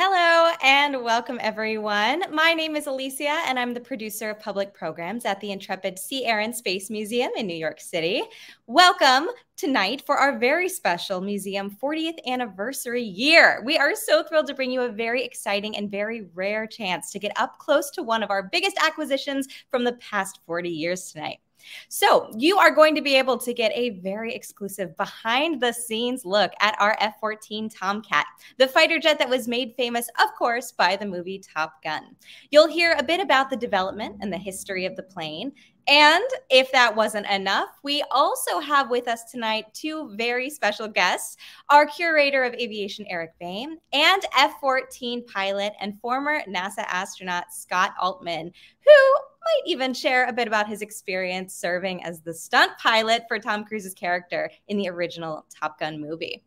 Hello and welcome, everyone. My name is Alicia, and I'm the producer of public programs at the Intrepid Sea, Air, and Space Museum in New York City. Welcome tonight for our very special museum 40th anniversary year. We are so thrilled to bring you a very exciting and very rare chance to get up close to one of our biggest acquisitions from the past 40 years tonight. So you are going to be able to get a very exclusive behind the scenes look at our F-14 Tomcat, the fighter jet that was made famous, of course, by the movie Top Gun. You'll hear a bit about the development and the history of the plane, and if that wasn't enough, we also have with us tonight two very special guests our curator of aviation, Eric Boehm, and F 14 pilot and former NASA astronaut Scott Altman, who might even share a bit about his experience serving as the stunt pilot for Tom Cruise's character in the original Top Gun movie.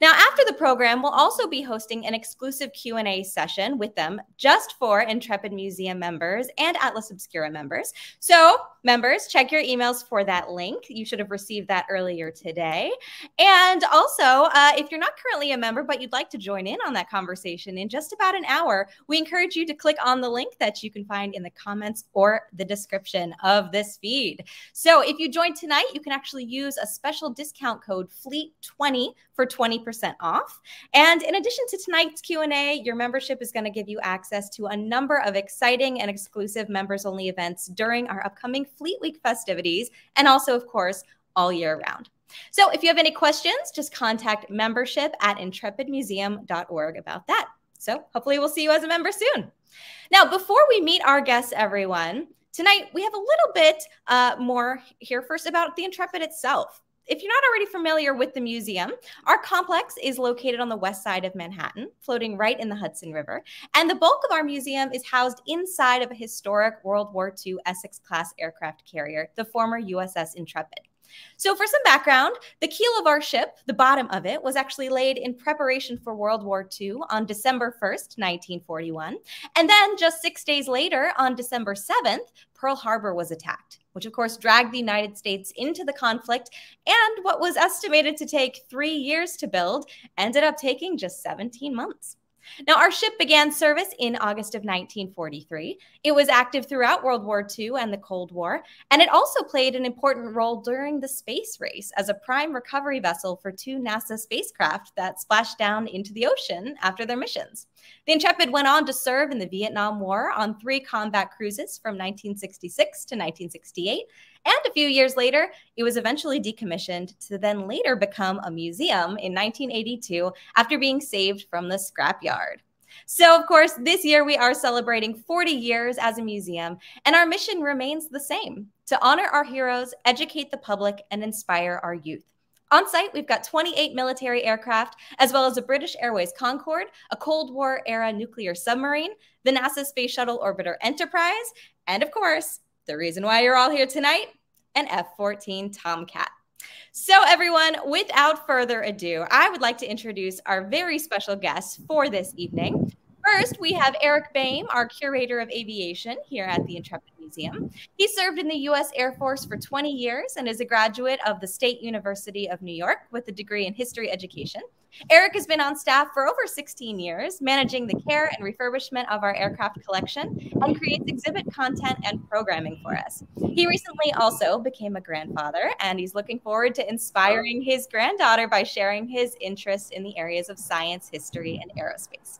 Now, after the program, we'll also be hosting an exclusive Q&A session with them just for Intrepid Museum members and Atlas Obscura members. So, members, check your emails for that link. You should have received that earlier today. And also, uh, if you're not currently a member, but you'd like to join in on that conversation in just about an hour, we encourage you to click on the link that you can find in the comments or the description of this feed. So, if you join tonight, you can actually use a special discount code FLEET20 for 20% off. And in addition to tonight's Q&A, your membership is going to give you access to a number of exciting and exclusive members-only events during our upcoming Fleet Week festivities and also, of course, all year round. So if you have any questions, just contact membership at intrepidmuseum.org about that. So hopefully we'll see you as a member soon. Now, before we meet our guests, everyone, tonight we have a little bit uh, more here first about the Intrepid itself. If you're not already familiar with the museum, our complex is located on the west side of Manhattan, floating right in the Hudson River. And the bulk of our museum is housed inside of a historic World War II Essex class aircraft carrier, the former USS Intrepid. So, for some background, the keel of our ship, the bottom of it, was actually laid in preparation for World War II on December 1st, 1941. And then just six days later, on December 7th, Pearl Harbor was attacked, which of course dragged the United States into the conflict. And what was estimated to take three years to build ended up taking just 17 months. Now, our ship began service in August of 1943. It was active throughout World War II and the Cold War, and it also played an important role during the space race as a prime recovery vessel for two NASA spacecraft that splashed down into the ocean after their missions. The Intrepid went on to serve in the Vietnam War on three combat cruises from 1966 to 1968 and a few years later, it was eventually decommissioned to then later become a museum in 1982 after being saved from the scrapyard. So, of course, this year we are celebrating 40 years as a museum, and our mission remains the same to honor our heroes, educate the public, and inspire our youth. On site, we've got 28 military aircraft, as well as a British Airways Concorde, a Cold War era nuclear submarine, the NASA Space Shuttle Orbiter Enterprise, and of course, the reason why you're all here tonight, an F 14 Tomcat. So, everyone, without further ado, I would like to introduce our very special guests for this evening. First, we have Eric Boehm, our curator of aviation here at the Intrepid Museum. He served in the U.S. Air Force for 20 years and is a graduate of the State University of New York with a degree in history education. Eric has been on staff for over 16 years, managing the care and refurbishment of our aircraft collection and creates exhibit content and programming for us. He recently also became a grandfather, and he's looking forward to inspiring his granddaughter by sharing his interests in the areas of science, history, and aerospace.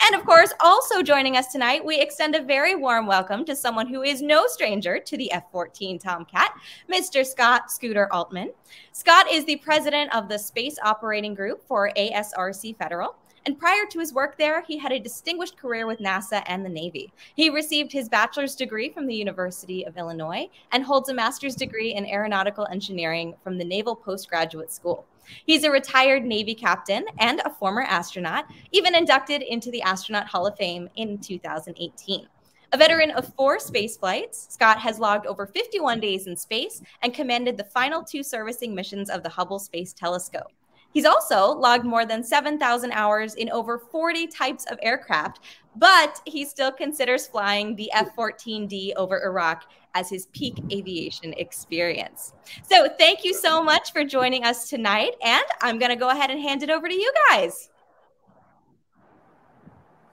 And of course, also joining us tonight, we extend a very warm welcome to someone who is no stranger to the F 14 Tomcat, Mr. Scott Scooter Altman. Scott is the president of the Space Operating Group for ASRC Federal. And prior to his work there, he had a distinguished career with NASA and the Navy. He received his bachelor's degree from the University of Illinois and holds a master's degree in aeronautical engineering from the Naval Postgraduate School. He's a retired Navy captain and a former astronaut, even inducted into the Astronaut Hall of Fame in 2018. A veteran of four space flights, Scott has logged over 51 days in space and commanded the final two servicing missions of the Hubble Space Telescope. He's also logged more than 7,000 hours in over 40 types of aircraft, but he still considers flying the F 14D over Iraq as his peak aviation experience. So, thank you so much for joining us tonight. And I'm going to go ahead and hand it over to you guys.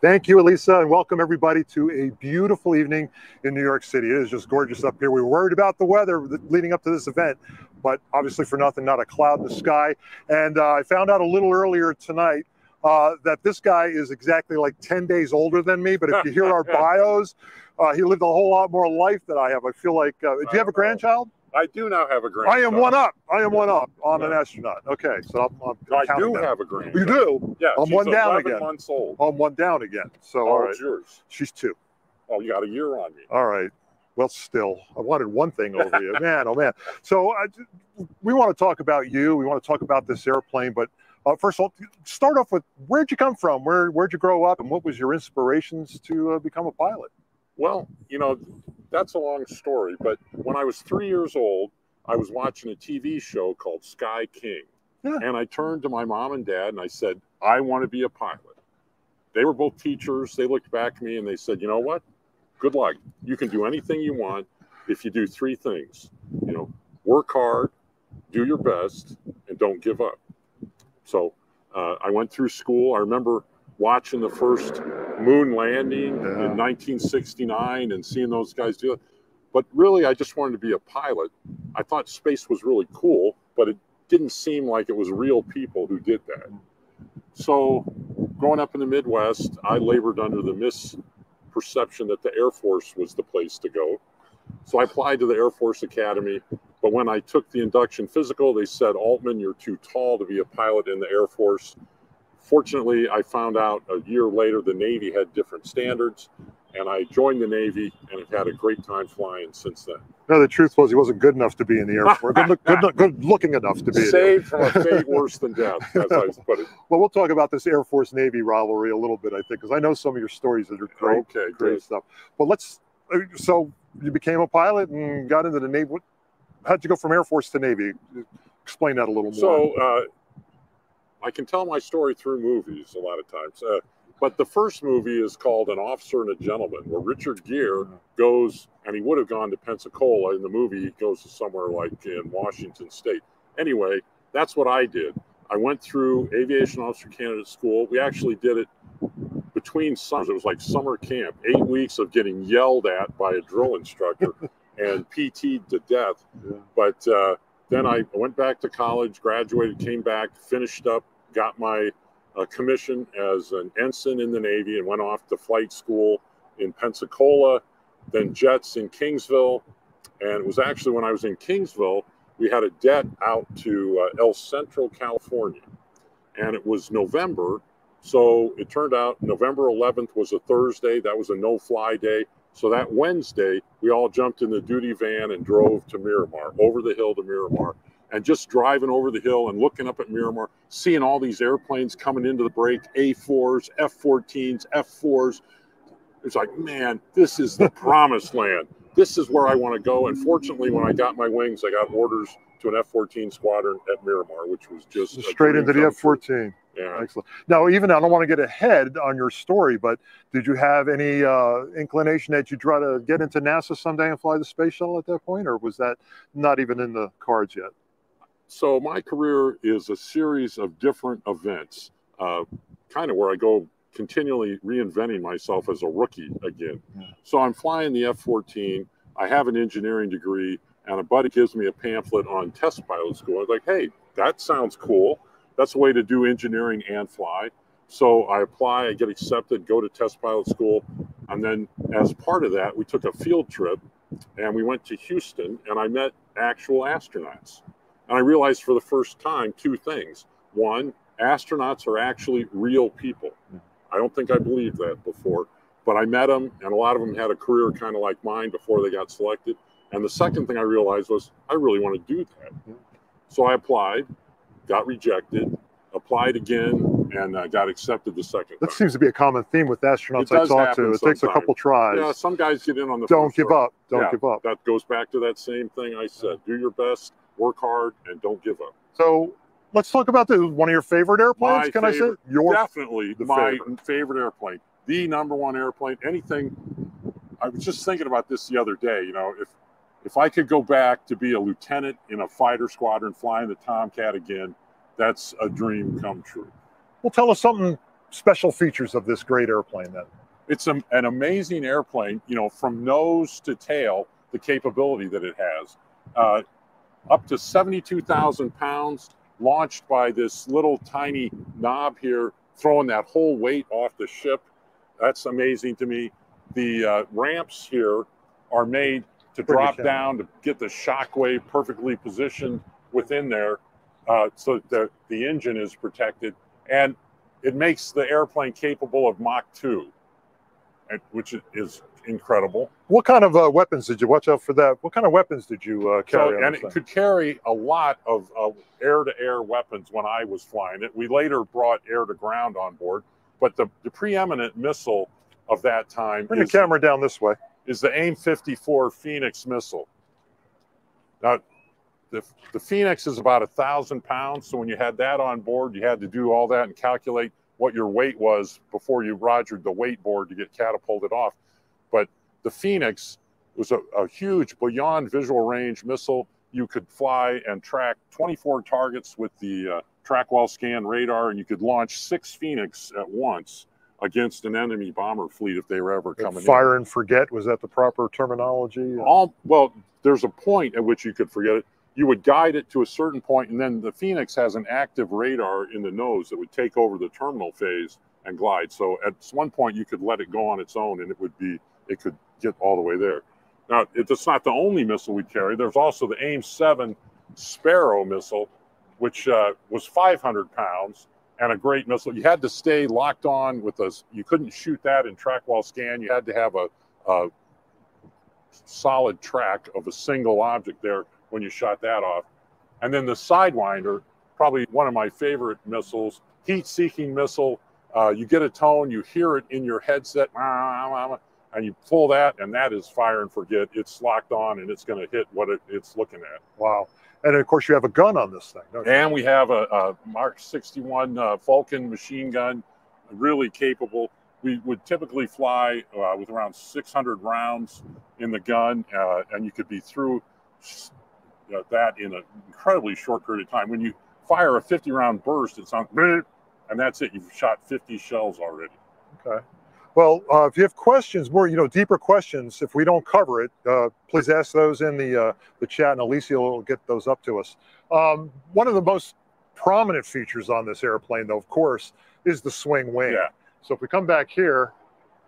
Thank you, Elisa, and welcome everybody to a beautiful evening in New York City. It is just gorgeous up here. We were worried about the weather leading up to this event, but obviously for nothing, not a cloud in the sky. And uh, I found out a little earlier tonight uh, that this guy is exactly like 10 days older than me. But if you hear our bios, uh, he lived a whole lot more life than I have. I feel like, uh, do you have a grandchild? I do now have a grandchild. I am one up. I am one up on yeah. an astronaut. Okay, so I'm, I'm i do down. have a grandchild. You do? Yeah. I'm one down again. months old. I'm one down again. So oh, all right. yours? She's two. Oh, you got a year on me. All right. Well, still, I wanted one thing over you, man. Oh man. So I, we want to talk about you. We want to talk about this airplane, but uh, first of all, start off with where'd you come from? Where where'd you grow up, and what was your inspirations to uh, become a pilot? Well, you know, that's a long story. But when I was three years old, I was watching a TV show called Sky King. Yeah. And I turned to my mom and dad and I said, I want to be a pilot. They were both teachers. They looked back at me and they said, You know what? Good luck. You can do anything you want if you do three things. You know, work hard, do your best, and don't give up. So uh, I went through school. I remember watching the first moon landing yeah. in 1969 and seeing those guys do it. But really, I just wanted to be a pilot. I thought space was really cool, but it didn't seem like it was real people who did that. So, growing up in the Midwest, I labored under the misperception that the Air Force was the place to go. So, I applied to the Air Force Academy. But when I took the induction physical, they said, Altman, you're too tall to be a pilot in the Air Force. Fortunately, I found out a year later the Navy had different standards and I joined the Navy and have had a great time flying since then. No, the truth was he wasn't good enough to be in the Air Force. Good, look, good, good looking enough to be saved from a fate worse than death, as I put it. Well, we'll talk about this Air Force Navy rivalry a little bit, I think, because I know some of your stories that are great, okay, great good. stuff. But let's. Uh, so you became a pilot and got into the Navy. How'd you go from Air Force to Navy? Explain that a little more. So. Uh, I can tell my story through movies a lot of times. Uh, but the first movie is called An Officer and a Gentleman, where Richard Gere goes, and he would have gone to Pensacola. In the movie, he goes to somewhere like in Washington State. Anyway, that's what I did. I went through Aviation Officer Candidate School. We actually did it between summers. It was like summer camp, eight weeks of getting yelled at by a drill instructor and PT'd to death. Yeah. But uh, then I went back to college, graduated, came back, finished up, got my a commission as an ensign in the Navy and went off to flight school in Pensacola, then jets in Kingsville. And it was actually when I was in Kingsville, we had a debt out to uh, El Centro, California. And it was November. So it turned out November 11th was a Thursday. That was a no fly day. So that Wednesday, we all jumped in the duty van and drove to Miramar, over the hill to Miramar and just driving over the hill and looking up at Miramar, seeing all these airplanes coming into the break, A4s, F-14s, F4s. It's like, man, this is the promised land. This is where I want to go. And fortunately, when I got my wings, I got orders to an F-14 squadron at Miramar, which was just straight into the F-14. Yeah. Excellent. Now, even I don't want to get ahead on your story, but did you have any uh, inclination that you'd try to get into NASA someday and fly the space shuttle at that point, or was that not even in the cards yet? So my career is a series of different events, uh, kind of where I go continually reinventing myself as a rookie again. Yeah. So I'm flying the F-14. I have an engineering degree, and a buddy gives me a pamphlet on test pilot school. I was like, hey, that sounds cool. That's a way to do engineering and fly. So I apply, I get accepted, go to test pilot school. And then as part of that, we took a field trip and we went to Houston and I met actual astronauts. And I realized for the first time two things. One, astronauts are actually real people. I don't think I believed that before, but I met them, and a lot of them had a career kind of like mine before they got selected. And the second thing I realized was I really want to do that. So I applied, got rejected, applied again, and uh, got accepted the second that time. seems to be a common theme with astronauts I talk to. It takes a couple tries. Yeah, some guys get in on the. Don't give up. Don't yeah, give up. That goes back to that same thing I said. Do your best work hard, and don't give up. So let's talk about the one of your favorite airplanes. My Can favorite, I say your definitely my favorite. favorite airplane, the number one airplane. Anything. I was just thinking about this the other day. You know, if if I could go back to be a lieutenant in a fighter squadron flying the Tomcat again, that's a dream come true. Well, tell us something special features of this great airplane then? It's a, an amazing airplane, you know, from nose to tail, the capability that it has. Uh, up to 72,000 pounds, launched by this little tiny knob here, throwing that whole weight off the ship. That's amazing to me. The uh, ramps here are made to drop down to get the shock wave perfectly positioned within there uh, so that the engine is protected. And it makes the airplane capable of Mach 2, which is incredible. What kind of uh, weapons did you watch out for that? What kind of weapons did you uh, carry? So, and it thing? could carry a lot of air to air weapons when I was flying it. We later brought air to ground on board, but the, the preeminent missile of that time. Bring is, the camera down this way. Is the AIM 54 Phoenix missile. Now, the, the Phoenix is about a thousand pounds. So when you had that on board, you had to do all that and calculate what your weight was before you rogered the weight board to get catapulted off. But the Phoenix was a, a huge beyond visual range missile. You could fly and track 24 targets with the uh, track while scan radar, and you could launch six Phoenix at once against an enemy bomber fleet if they were ever coming fire in. and forget was that the proper terminology all well there's a point at which you could forget it you would guide it to a certain point, and then the Phoenix has an active radar in the nose that would take over the terminal phase and glide. So at one point, you could let it go on its own, and it would be it could get all the way there. Now, it's not the only missile we carry. There's also the AIM-7 Sparrow missile, which uh, was 500 pounds and a great missile. You had to stay locked on with us. You couldn't shoot that in track while scan. You had to have a, a solid track of a single object there when you shot that off. And then the Sidewinder, probably one of my favorite missiles, heat-seeking missile. Uh, you get a tone, you hear it in your headset, and you pull that, and that is fire and forget. It's locked on, and it's going to hit what it, it's looking at. Wow. And of course, you have a gun on this thing, And we have a, a Mark 61 uh, Vulcan machine gun, really capable. We would typically fly uh, with around 600 rounds in the gun, uh, and you could be through you that in an incredibly short period of time. When you fire a 50 round burst, it sounds, and that's it. You've shot 50 shells already. Okay. Well, uh, if you have questions, more you know, deeper questions, if we don't cover it, uh, please ask those in the uh, the chat, and Alicia will get those up to us. Um, one of the most prominent features on this airplane, though, of course, is the swing wing. Yeah. So if we come back here,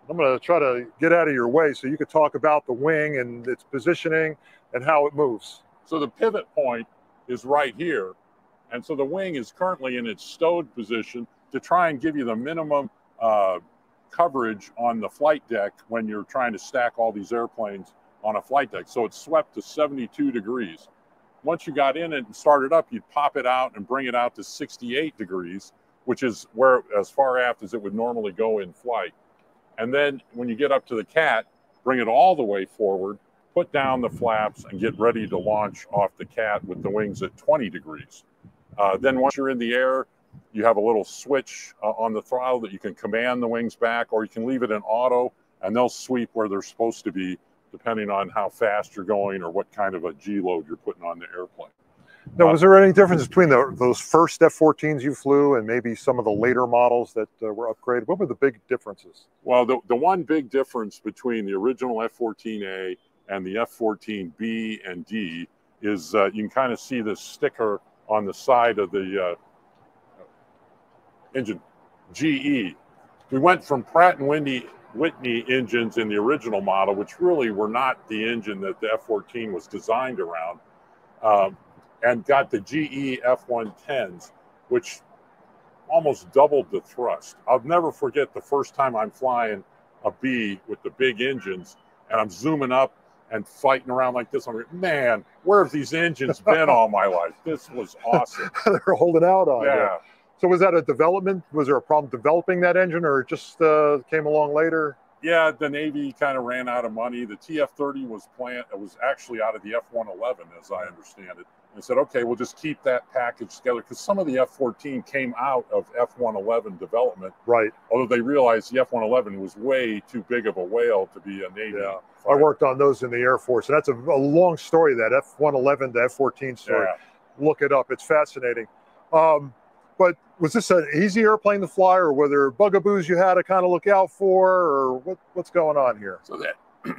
I'm going to try to get out of your way so you could talk about the wing and its positioning and how it moves. So the pivot point is right here. And so the wing is currently in its stowed position to try and give you the minimum uh, coverage on the flight deck when you're trying to stack all these airplanes on a flight deck. So it's swept to 72 degrees. Once you got in it and started up, you'd pop it out and bring it out to 68 degrees, which is where as far aft as it would normally go in flight. And then when you get up to the cat, bring it all the way forward put down the flaps and get ready to launch off the cat with the wings at 20 degrees. Uh, then once you're in the air, you have a little switch uh, on the throttle that you can command the wings back, or you can leave it in auto and they'll sweep where they're supposed to be, depending on how fast you're going or what kind of a G load you're putting on the airplane. Now, was there any difference between the, those first F-14s you flew and maybe some of the later models that uh, were upgraded? What were the big differences? Well, the, the one big difference between the original F-14A and the F-14B and D is uh, you can kind of see the sticker on the side of the uh, engine, GE. We went from Pratt & Whitney, Whitney engines in the original model, which really were not the engine that the F-14 was designed around, um, and got the GE F-110s, which almost doubled the thrust. I'll never forget the first time I'm flying a B with the big engines, and I'm zooming up and fighting around like this. I'm like, man, where have these engines been all my life? This was awesome. They're holding out on yeah. you. So was that a development? Was there a problem developing that engine, or it just uh, came along later? Yeah, the Navy kind of ran out of money. The TF-30 was planned. It was actually out of the F-111, as I understand it and said, okay, we'll just keep that package together because some of the F-14 came out of F-111 development. Right. Although they realized the F-111 was way too big of a whale to be a Navy. Yeah. I worked on those in the Air Force, and that's a, a long story. That F-111 to F-14 story. Yeah. Look it up; it's fascinating. Um, but was this an easy airplane to fly, or were there bugaboos you had to kind of look out for, or what, what's going on here? So that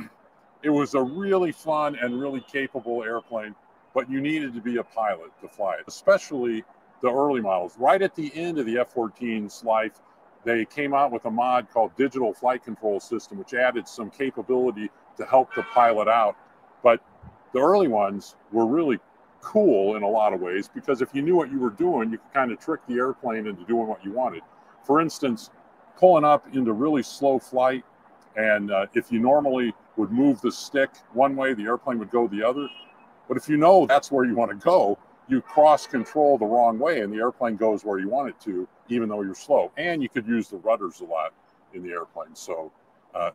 it was a really fun and really capable airplane, but you needed to be a pilot to fly it, especially the early models. Right at the end of the F-14's life, they came out with a mod called Digital Flight Control System, which added some capability to help the pilot out. But the early ones were really cool in a lot of ways because if you knew what you were doing, you could kind of trick the airplane into doing what you wanted. For instance, pulling up into really slow flight, and uh, if you normally would move the stick one way, the airplane would go the other. But if you know that's where you want to go, you cross control the wrong way and the airplane goes where you want it to, even though you're slow. And you could use the rudders a lot in the airplane. So, uh,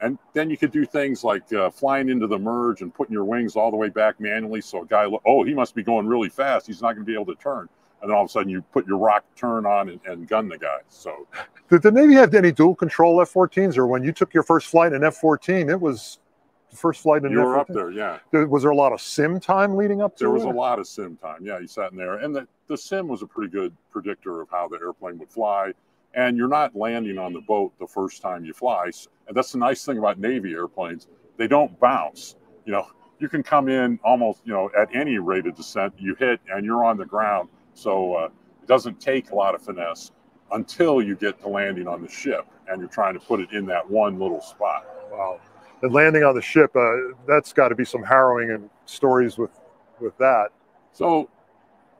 and then you could do things like uh, flying into the merge and putting your wings all the way back manually. So a guy, oh, he must be going really fast. He's not going to be able to turn. And then all of a sudden you put your rock turn on and, and gun the guy. So, did the Navy have any dual control F-14s, or when you took your first flight in F-14, it was the first flight in you were up there, yeah. Was there a lot of sim time leading up to there it? was a lot of sim time. Yeah, you sat in there, and the, the sim was a pretty good predictor of how the airplane would fly. And you're not landing on the boat the first time you fly. And that's the nice thing about Navy airplanes; they don't bounce. You know, you can come in almost, you know, at any rate of descent. You hit, and you're on the ground. So uh, it doesn't take a lot of finesse until you get to landing on the ship, and you're trying to put it in that one little spot. Wow and landing on the ship, uh, that's got to be some harrowing and stories with with that. So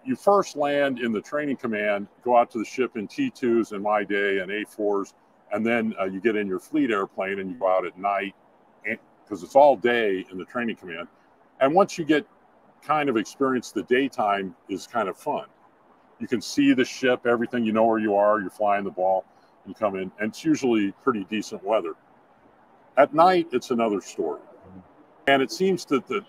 you first land in the training command, go out to the ship in T2s in my day and A4s, and then uh, you get in your fleet airplane and you go out at night because it's all day in the training command. And once you get kind of experience the daytime is kind of fun. You can see the ship, everything, you know where you are, you're flying the ball, you come in, and it's usually pretty decent weather. At night, it's another story. And it seems that the,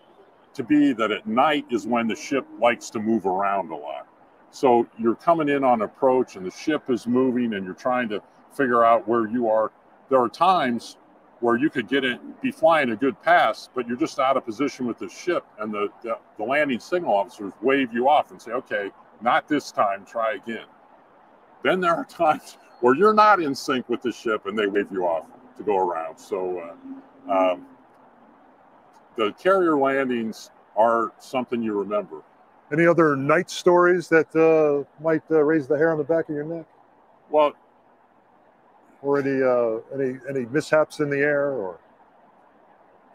to be that at night is when the ship likes to move around a lot. So you're coming in on approach and the ship is moving and you're trying to figure out where you are. There are times where you could get it, be flying a good pass, but you're just out of position with the ship, and the, the, the landing signal officers wave you off and say, okay, not this time, try again. Then there are times where you're not in sync with the ship and they wave you off to go around. So uh, um, the carrier landings are something you remember. Any other night stories that uh, might uh, raise the hair on the back of your neck? Well, or any uh, any any mishaps in the air, or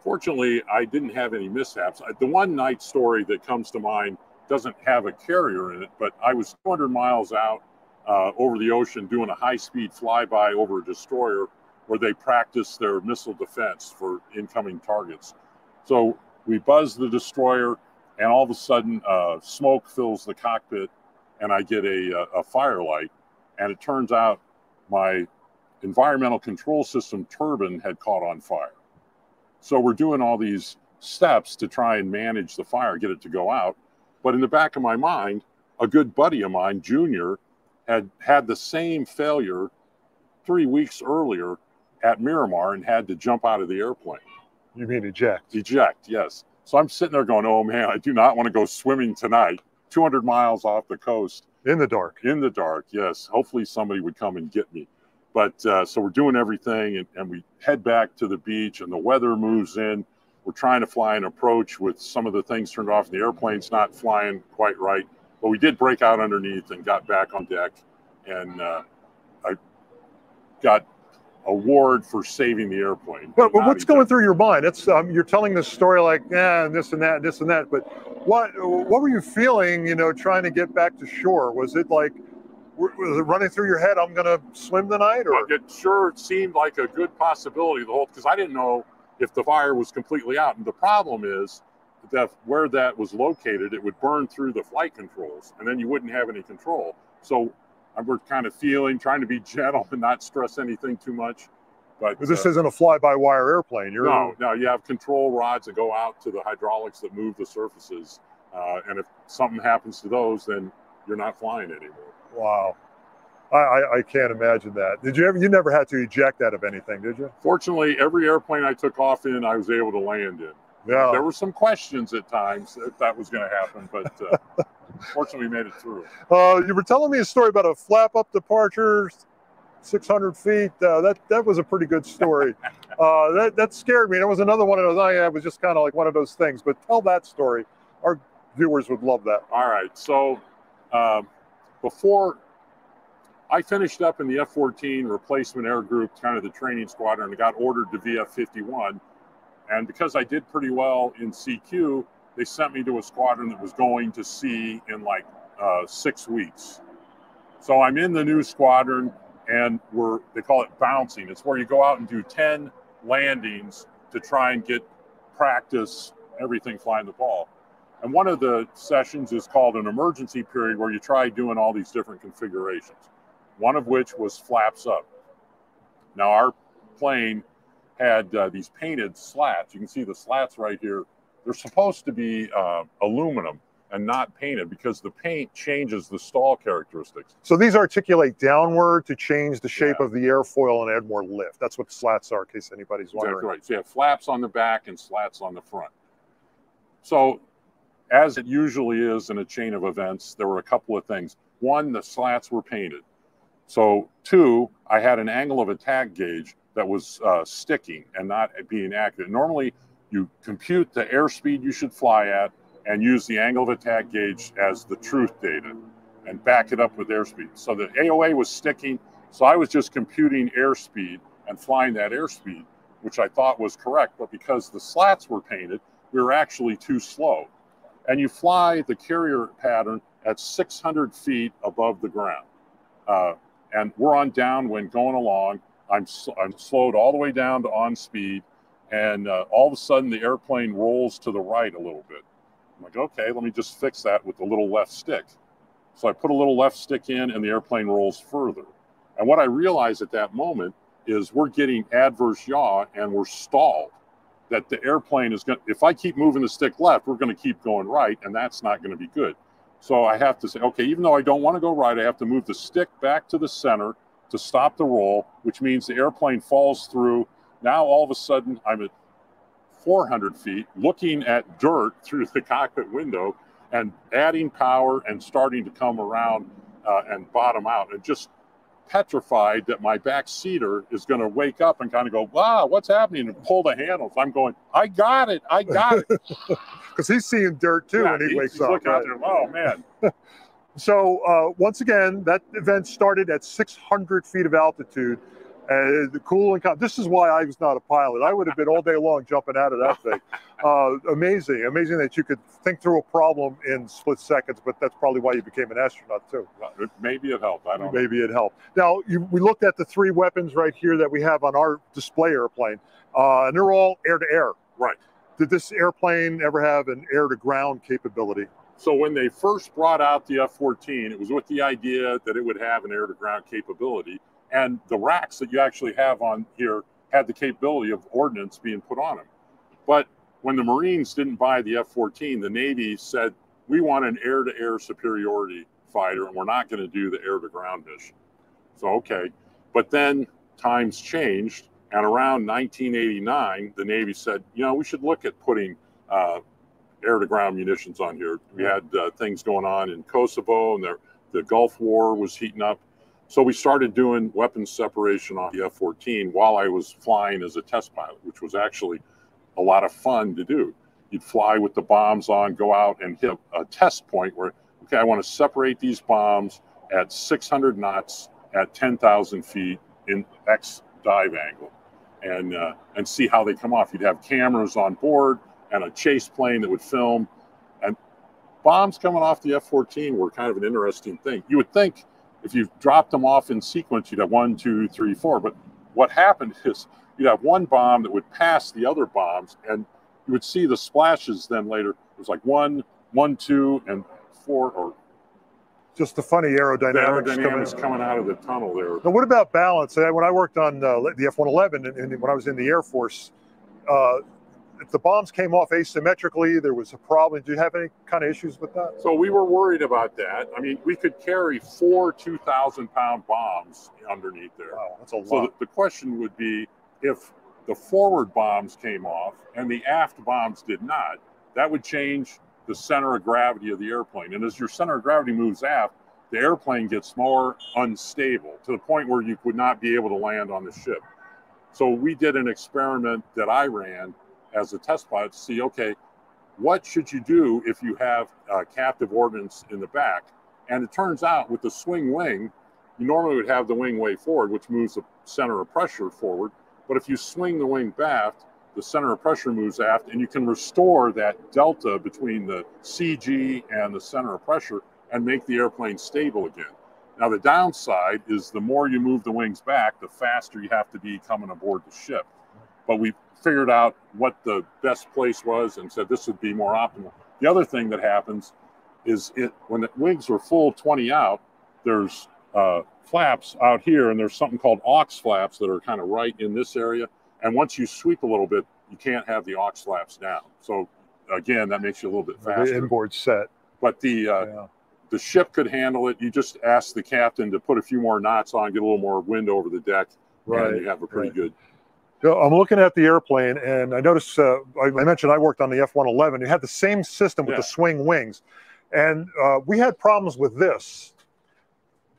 fortunately, I didn't have any mishaps. The one night story that comes to mind doesn't have a carrier in it, but I was 200 miles out uh, over the ocean doing a high-speed flyby over a destroyer where they practice their missile defense for incoming targets. So we buzz the destroyer, and all of a sudden, uh, smoke fills the cockpit, and I get a, a, a firelight. And it turns out my environmental control system turbine had caught on fire. So we're doing all these steps to try and manage the fire, get it to go out. But in the back of my mind, a good buddy of mine, Junior, had had the same failure three weeks earlier at Miramar and had to jump out of the airplane. You mean eject? Eject, yes. So I'm sitting there going, oh man, I do not want to go swimming tonight, 200 miles off the coast. In the dark. In the dark, yes. Hopefully somebody would come and get me. But uh, so we're doing everything and, and we head back to the beach and the weather moves in. We're trying to fly an approach with some of the things turned off and the airplane's not flying quite right. But we did break out underneath and got back on deck. And uh, I got award for saving the airplane. But, but what's going through your mind? It's um, you're telling this story like, yeah, and this and that, and this and that. But what what were you feeling? You know, trying to get back to shore. Was it like was it running through your head? I'm going to swim tonight, or it sure seemed like a good possibility. The whole because I didn't know if the fire was completely out, and the problem is that where that was located, it would burn through the flight controls, and then you wouldn't have any control. So we're kind of feeling, trying to be gentle and not stress anything too much. But, this uh, isn't a fly-by-wire airplane. You're no, no. You have control rods that go out to the hydraulics that move the surfaces, uh, and if something happens to those, then you're not flying anymore. Wow, I, I, I can't imagine that. Did you ever? You never had to eject out of anything, did you? Fortunately, every airplane I took off in, I was able to land in. Yeah. There were some questions at times that that was going to happen, but uh, Fortunately, we made it through. Uh, you were telling me a story about a flap up departure, 600 feet. Uh, that that was a pretty good story. uh, that that scared me. There was another one of those. Yeah, was just kind of like one of those things. But tell that story. Our viewers would love that. All right. So um, before I finished up in the F 14 replacement air group, kind of the training squadron, and got ordered to VF 51. And because I did pretty well in CQ, they sent me to a squadron that was going to sea in like uh, six weeks. So I'm in the new squadron, and we're they call it bouncing. It's where you go out and do 10 landings to try and get practice everything flying the ball. And one of the sessions is called an emergency period where you try doing all these different configurations, one of which was flaps up. Now, our plane had uh, these painted slats. You can see the slats right here. They're supposed to be uh, aluminum and not painted because the paint changes the stall characteristics. So these articulate downward to change the shape Yeah. of the airfoil and add more lift. That's what the slats are, in case anybody's wondering. Exactly right. So you have flaps on the back and slats on the front. So, as it usually is in a chain of events, there were a couple of things. One, the slats were painted. So, two, I had an angle of attack gauge that was uh, sticking and not being accurate. Normally, you compute the airspeed you should fly at and use the angle of attack gauge as the truth data and back it up with airspeed. So the AOA was sticking. So I was just computing airspeed and flying that airspeed, which I thought was correct. But because the slats were painted, we were actually too slow. And you fly the carrier pattern at 600 feet above the ground. Uh, and we're on downwind going along. I'm, I'm slowed all the way down to on speed. And uh, all of a sudden, the airplane rolls to the right a little bit. I'm like, okay, let me just fix that with a little left stick. So I put a little left stick in, and the airplane rolls further. And what I realized at that moment is we're getting adverse yaw and we're stalled. That the airplane is going to, if I keep moving the stick left, we're going to keep going right, and that's not going to be good. So I have to say, okay, even though I don't want to go right, I have to move the stick back to the center to stop the roll, which means the airplane falls through. Now all of a sudden I'm at 400 feet looking at dirt through the cockpit window and adding power and starting to come around uh, and bottom out and just petrified that my back seater is going to wake up and kind of go, wow, what's happening? And pull the handles. I'm going, I got it. I got it. Because he's seeing dirt too Yeah, when he he's- wakes he's up. looking out there, oh, man. So uh, once again, that event started at 600 feet of altitude. Uh, the cool and calm. This is why I was not a pilot. I would have been all day long jumping out of that thing. Uh, amazing, amazing that you could think through a problem in split seconds. But that's probably why you became an astronaut too. Maybe it helped. I don't know. Maybe it helped. Now you, we looked at the three weapons right here that we have on our display airplane, uh, and they're all air to air. Right. Did this airplane ever have an air to ground capability? So when they first brought out the F-14, it was with the idea that it would have an air-to-ground capability, and the racks that you actually have on here had the capability of ordnance being put on them. But when the Marines didn't buy the F-14, the Navy said we want an air-to-air superiority fighter, and we're not going to do the air-to-ground mission. So okay, but then times changed, and around 1989, the Navy said, you know, we should look at putting uh, air to ground munitions on here. We had uh, things going on in Kosovo and there, the Gulf War was heating up. So we started doing weapons separation on the F 14 while I was flying as a test pilot, which was actually a lot of fun to do. You'd fly with the bombs on, go out and hit a test point where, okay, I want to separate these bombs at 600 knots at 10,000 feet in X dive angle and, uh, and see how they come off. You'd have cameras on board and a chase plane that would film. And bombs coming off the F 14 were kind of an interesting thing. You would think if you dropped them off in sequence, you'd have one, two, three, four. But what happened is you'd have one bomb that would pass the other bombs, and you would see the splashes then later. It was like one, one, two, and four, or Just the funny the aerodynamics, coming. aerodynamics coming out of the tunnel there. Now, what about balance? When I worked on uh, the F-111 and, and when I was in the Air Force, uh, if the bombs came off asymmetrically, there was a problem. Do you have any kind of issues with that? So we were worried about that. I mean, we could carry four 2,000 pound bombs underneath there. Wow, that's a lot. So the, the question would be if the forward bombs came off and the aft bombs did not, that would change the center of gravity of the airplane. And as your center of gravity moves aft, the airplane gets more unstable to the point where you would not be able to land on the ship. So we did an experiment that I ran as a test pilot to see, okay, what should you do if you have uh, captive ordnance in the back? And it turns out with the swing wing, you normally would have the wing way forward, which moves the center of pressure forward. But if you swing the wing back, the center of pressure moves aft, and you can restore that delta between the CG and the center of pressure and make the airplane stable again. Now, the downside is the more you move the wings back, the faster you have to be coming aboard the ship. But we figured out what the best place was and said this would be more optimal. The other thing that happens is it when the wings are full 20 out, there's uh, flaps out here, and there's something called aux flaps that are kind of right in this area. And once you sweep a little bit, you can't have the aux flaps down. So again, that makes you a little bit faster. The inboard set. But the uh, yeah. the ship could handle it. You just ask the captain to put a few more knots on, get a little more wind over the deck, right. and you have a pretty right. good. I'm looking at the airplane, and I noticed. Uh, I mentioned I worked on the F-111. It had the same system with yeah. the swing wings, and uh, we had problems with this.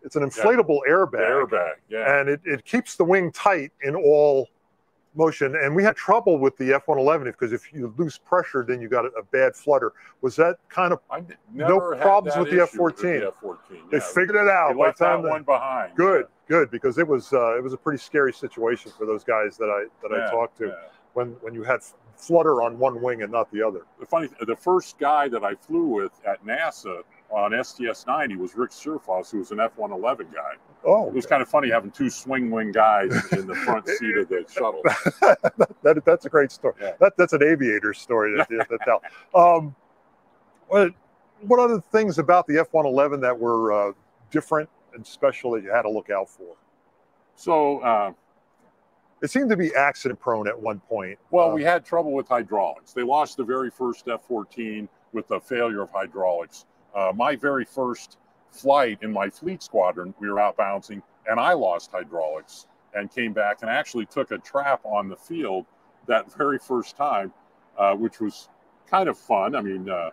It's an inflatable yeah. airbag. Airbag, yeah. And it, it keeps the wing tight in all motion. And we had trouble with the F-111 because if you lose pressure, then you got a, a bad flutter. Was that kind of no problems with the F-14? With the F-14. Yeah. They figured it out. They by the time that one behind. Good. Good, because it was uh, it was a pretty scary situation for those guys that I that yeah, I talked to when when you had flutter on one wing and not the other. The funny, the first guy that I flew with at NASA on STS 90 was Rick Searfoss, who was an F 111 guy. Oh, it was kind of funny having two swing wing guys in the front seat of the shuttle. that, that's a great story. Yeah. That, that's an aviator story that, that tell. Um, what, what other things about the F 111 that were uh, different and special that you had to look out for? So, uh, it seemed to be accident prone at one point. Well, uh, we had trouble with hydraulics. They lost the very first F 14 with the failure of hydraulics. Uh, my very first flight in my fleet squadron, we were out bouncing, and I lost hydraulics and came back and actually took a trap on the field that very first time, uh, which was kind of fun. I mean, uh,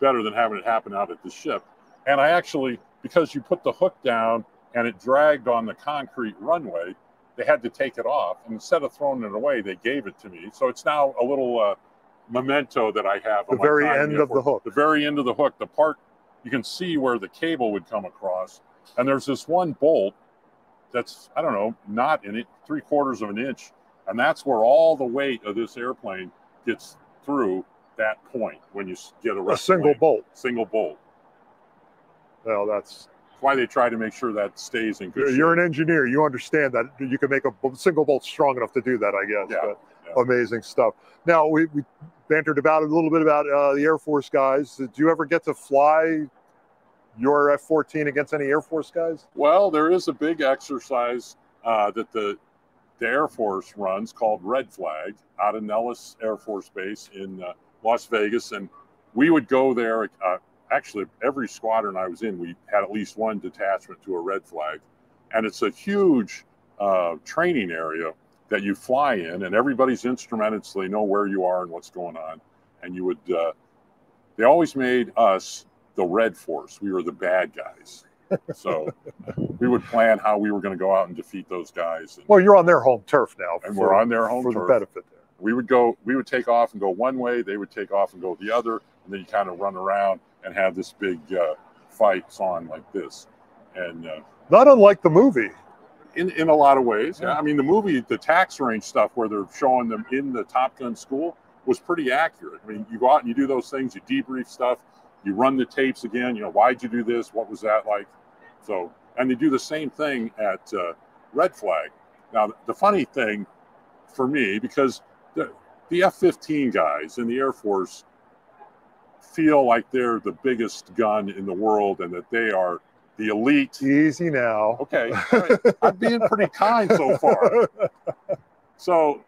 better than having it happen out at the ship. And I actually, because you put the hook down and it dragged on the concrete runway, they had to take it off. And instead of throwing it away, they gave it to me. So it's now a little uh, memento that I have. The very end of the hook. The very end of the hook. The part you can see where the cable would come across, and there's this one bolt that's I don't know, not in it, three quarters of an inch, and that's where all the weight of this airplane gets through that point when you get a, a single bolt. Single bolt. Well, that's why they try to make sure that stays in good. You're shape. an engineer. You understand that you can make a single bolt strong enough to do that. I guess. Yeah. But yeah. Amazing stuff. Now we, we bantered about a little bit about uh, the Air Force guys. Did you ever get to fly your F 14 against any Air Force guys? Well, there is a big exercise uh, that the, the Air Force runs called Red Flag out of Nellis Air Force Base in uh, Las Vegas. And we would go there. Uh, actually, every squadron I was in, we had at least one detachment to a Red Flag. And it's a huge uh, training area that you fly in, and everybody's instrumented so they know where you are and what's going on. And you would, uh, they always made us the red force. We were the bad guys. So we would plan how we were going to go out and defeat those guys. And, well, you're on their home turf now, and for, we're on their home for turf. the benefit there. We would go, we would take off and go one way. They would take off and go the other, and then you kind of run around and have this big uh, fights on like this. And uh, not unlike the movie in, in a lot of ways. Yeah. I mean, the movie, the TACTS range stuff where they're showing them in the Top Gun school was pretty accurate. I mean, you go out and you do those things, you debrief stuff, you run the tapes again. You know, why'd you do this? What was that like? So, and they do the same thing at uh, Red Flag. Now, the funny thing for me, because the, the F 15 guys in the Air Force feel like they're the biggest gun in the world and that they are the elite. Easy now. Okay. I'm being pretty kind so far. So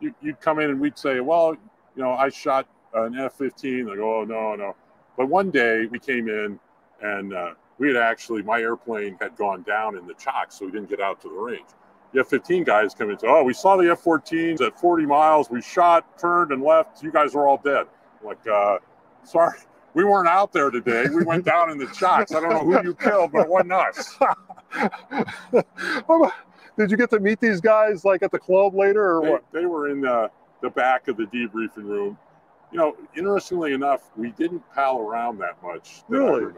you, would come in and we'd say, well, you know, I shot an F 15. They go, oh, no, no. But one day we came in and uh, we had actually, my airplane had gone down in the chocks, so we didn't get out to the range. The F 15 guys come in and say, oh, we saw the F 14s at 40 miles. We shot, turned, and left. You guys are all dead. I'm like, uh, sorry, we weren't out there today. We went down in the chocks. I don't know who you killed, but it wasn't us. Did you get to meet these guys like at the club later, or They, what? they were in the, the back of the debriefing room. You know, interestingly enough, we didn't pal around that much. That Really?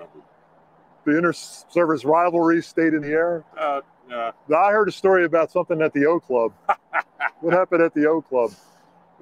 The inter-service rivalry stayed in the air. Uh, uh, I heard a story about something at the O Club. what happened at the O Club?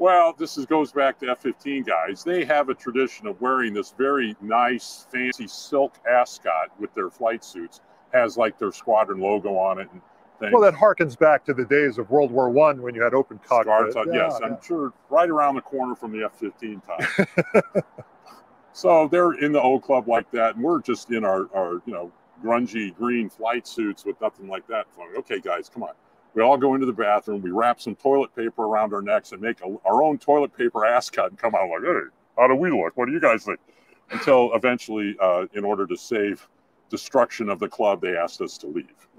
Well, this is, goes back to F-15 guys. They have a tradition of wearing this very nice, fancy silk ascot with their flight suits. Has like their squadron logo on it and things. Well, that harkens back to the days of World War One when you had open cockpit. Yeah, yes, yeah. I'm sure right around the corner from the F-15 time. so they're in the old Club like that, and we're just in our, our you know grungy green flight suits with nothing like that. Okay, guys, come on. We all go into the bathroom. We wrap some toilet paper around our necks and make a, our own toilet paper ascot and come out like, hey, how do we look? What do you guys think? Until eventually, uh, in order to save destruction of the club, they asked us to leave.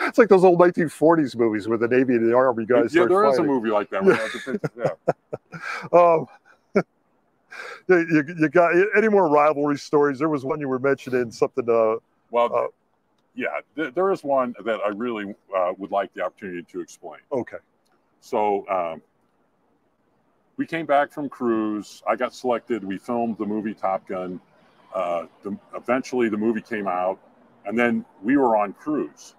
it's like those old 1940s movies where the Navy and the Army guys yeah, there is a movie like that. where they have to pitch- yeah. Um, you, you, you got any more rivalry stories? There was one you were mentioning something. Uh, Well, Uh, yeah, th- there is one that I really uh, would like the opportunity to explain. okay, So um, we came back from cruise. I got selected. We filmed the movie Top Gun. Uh, the, eventually, the movie came out, and then we were on cruise.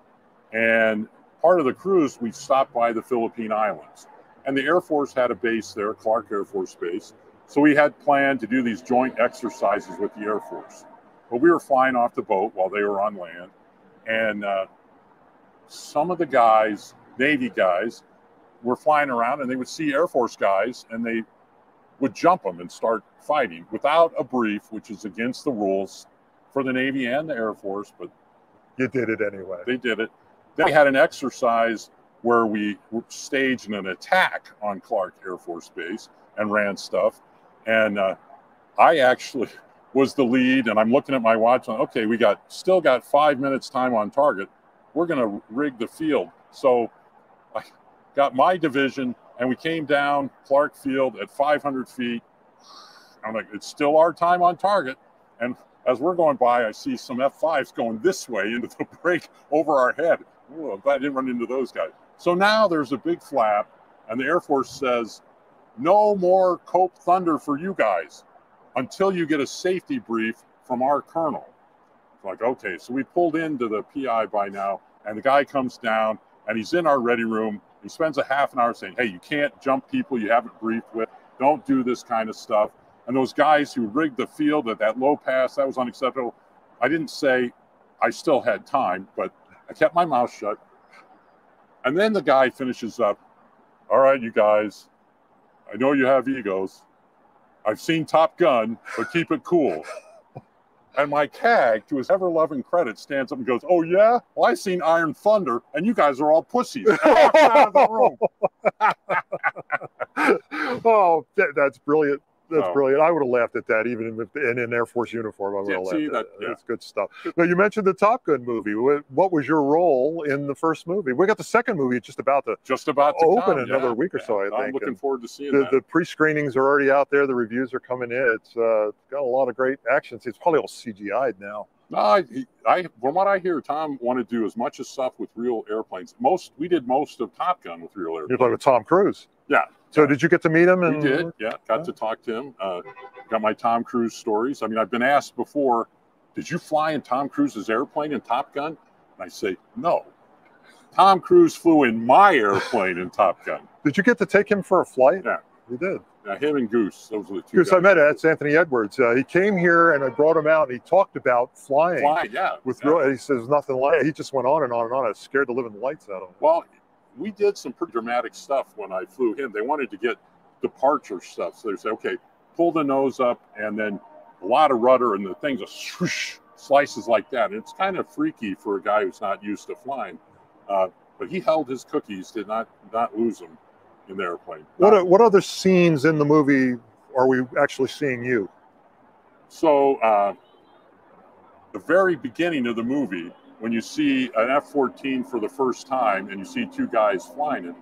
And part of the cruise, we stopped by the Philippine Islands, and the Air Force had a base there, Clark Air Force Base. So we had planned to do these joint exercises with the Air Force. But we were flying off the boat while they were on land, and uh, some of the guys, Navy guys, were flying around and they would see Air Force guys and they would jump them and start fighting without a brief, which is against the rules for the Navy and the Air Force, but you did it anyway. they did it. They had an exercise where we staged an attack on Clark Air Force Base and ran stuff. And uh, I actually was the lead, and I'm looking at my watch. On okay, we got still got five minutes time on target. We're going to rig the field. So I got my division, and we came down Clark Field at 500 feet. I'm like, it's still our time on target. And as we're going by, I see some F5s going this way into the break over our head. Ooh, I'm glad I didn't run into those guys. So now there's a big flap, and the Air Force says, no more Cope Thunder for you guys until you get a safety brief from our colonel. It's like, okay, so we pulled into the PI by now, and the guy comes down, and he's in our ready room. He spends a half an hour saying, hey, you can't jump people you haven't briefed with. Don't do this kind of stuff. And those guys who rigged the field at that low pass, that was unacceptable. I didn't say I still had time, but I kept my mouth shut. And then the guy finishes up, all right, you guys, I know you have egos. I've seen Top Gun, but keep it cool. And my CAG, to his ever loving credit, stands up and goes, Oh, yeah? Well, I've seen Iron Thunder, and you guys are all pussies. Out of the room. oh, that, that's brilliant. That's Oh. brilliant. I would have laughed at that, even if, in an Air Force uniform. I would Yeah, have laughed see, at that- yeah. That's good stuff. Now, you mentioned the Top Gun movie. What, what was your role in the first movie? We got the second movie just about to. Just about to Open come. another yeah, week or so, I I'm looking and forward to seeing The, that. the pre-screenings are already out there. The reviews are coming in. It's uh, got a lot of great action. It's probably all CGI'd now. No, I, I, from what I hear, Tom wanted to do as much as stuff with real airplanes. Most we did most of Top Gun with real airplanes. You're airplanes. talking with Tom Cruise. Yeah. So yeah. did you get to meet him? We did, yeah. Got to talk to him. Uh, got my Tom Cruise stories. I mean, I've been asked before, did you fly in Tom Cruise's airplane in Top Gun? And I say, no. Tom Cruise flew in my airplane in Top Gun. Did you get to take him for a flight? Yeah. You did. Now, him and Goose, those were the two. Goose, I guys. met that's Anthony Edwards. Uh, he came here and I brought him out and he talked about flying. Flying, yeah. With yeah. real, he says nothing like he just went on and on and on. I was scared the living lights out of him. Well, we did some pretty dramatic stuff when I flew him. They wanted to get departure stuff. So they say, okay, pull the nose up and then a lot of rudder and the thing just swoosh, slices like that. And it's kind of freaky for a guy who's not used to flying. Uh, but he held his cookies, did not not lose them in the airplane. What Uh, what other scenes in the movie are we actually seeing you? So, uh, the very beginning of the movie, when you see an F-14 for the first time and you see two guys flying it,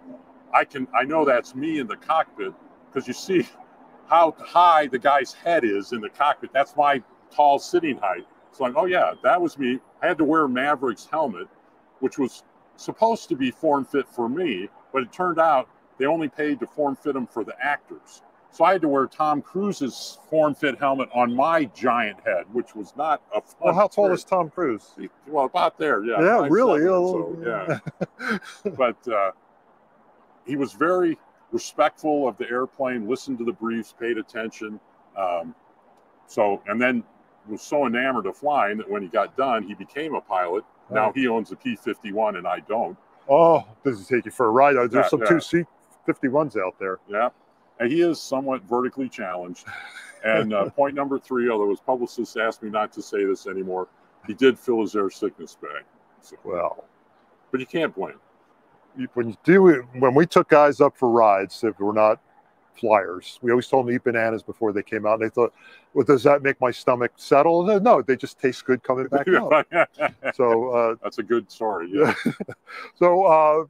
I can I know that's me in the cockpit because you see how high the guy's head is in the cockpit. That's my tall sitting height. So I'm, oh yeah, that was me. I had to wear Maverick's helmet, which was supposed to be form fit for me, but it turned out they only paid to form fit them for the actors. So I had to wear Tom Cruise's form fit helmet on my giant head, which was not a fun Well, how tall is Tom Cruise? Well, about there, yeah. Yeah, really. Oh, so, yeah. but uh, he was very respectful of the airplane, listened to the briefs, paid attention. Um, so, and then was so enamored of flying that when he got done, he became a pilot. Now he owns a P 51 and I don't. Oh, does he take you for a ride? There's Yeah, some yeah. two P 51s out there. Yeah. And he is somewhat vertically challenged. And uh, point number three, although his publicist asked me not to say this anymore, he did fill his air sickness bag. So, Well, but you can't blame. him. when you do when we took guys up for rides, if we're not flyers, we always told them to eat bananas before they came out. And they thought, well, does that make my stomach settle? No, No, they just taste good coming back. So, uh, That's a good story. Yeah. so uh,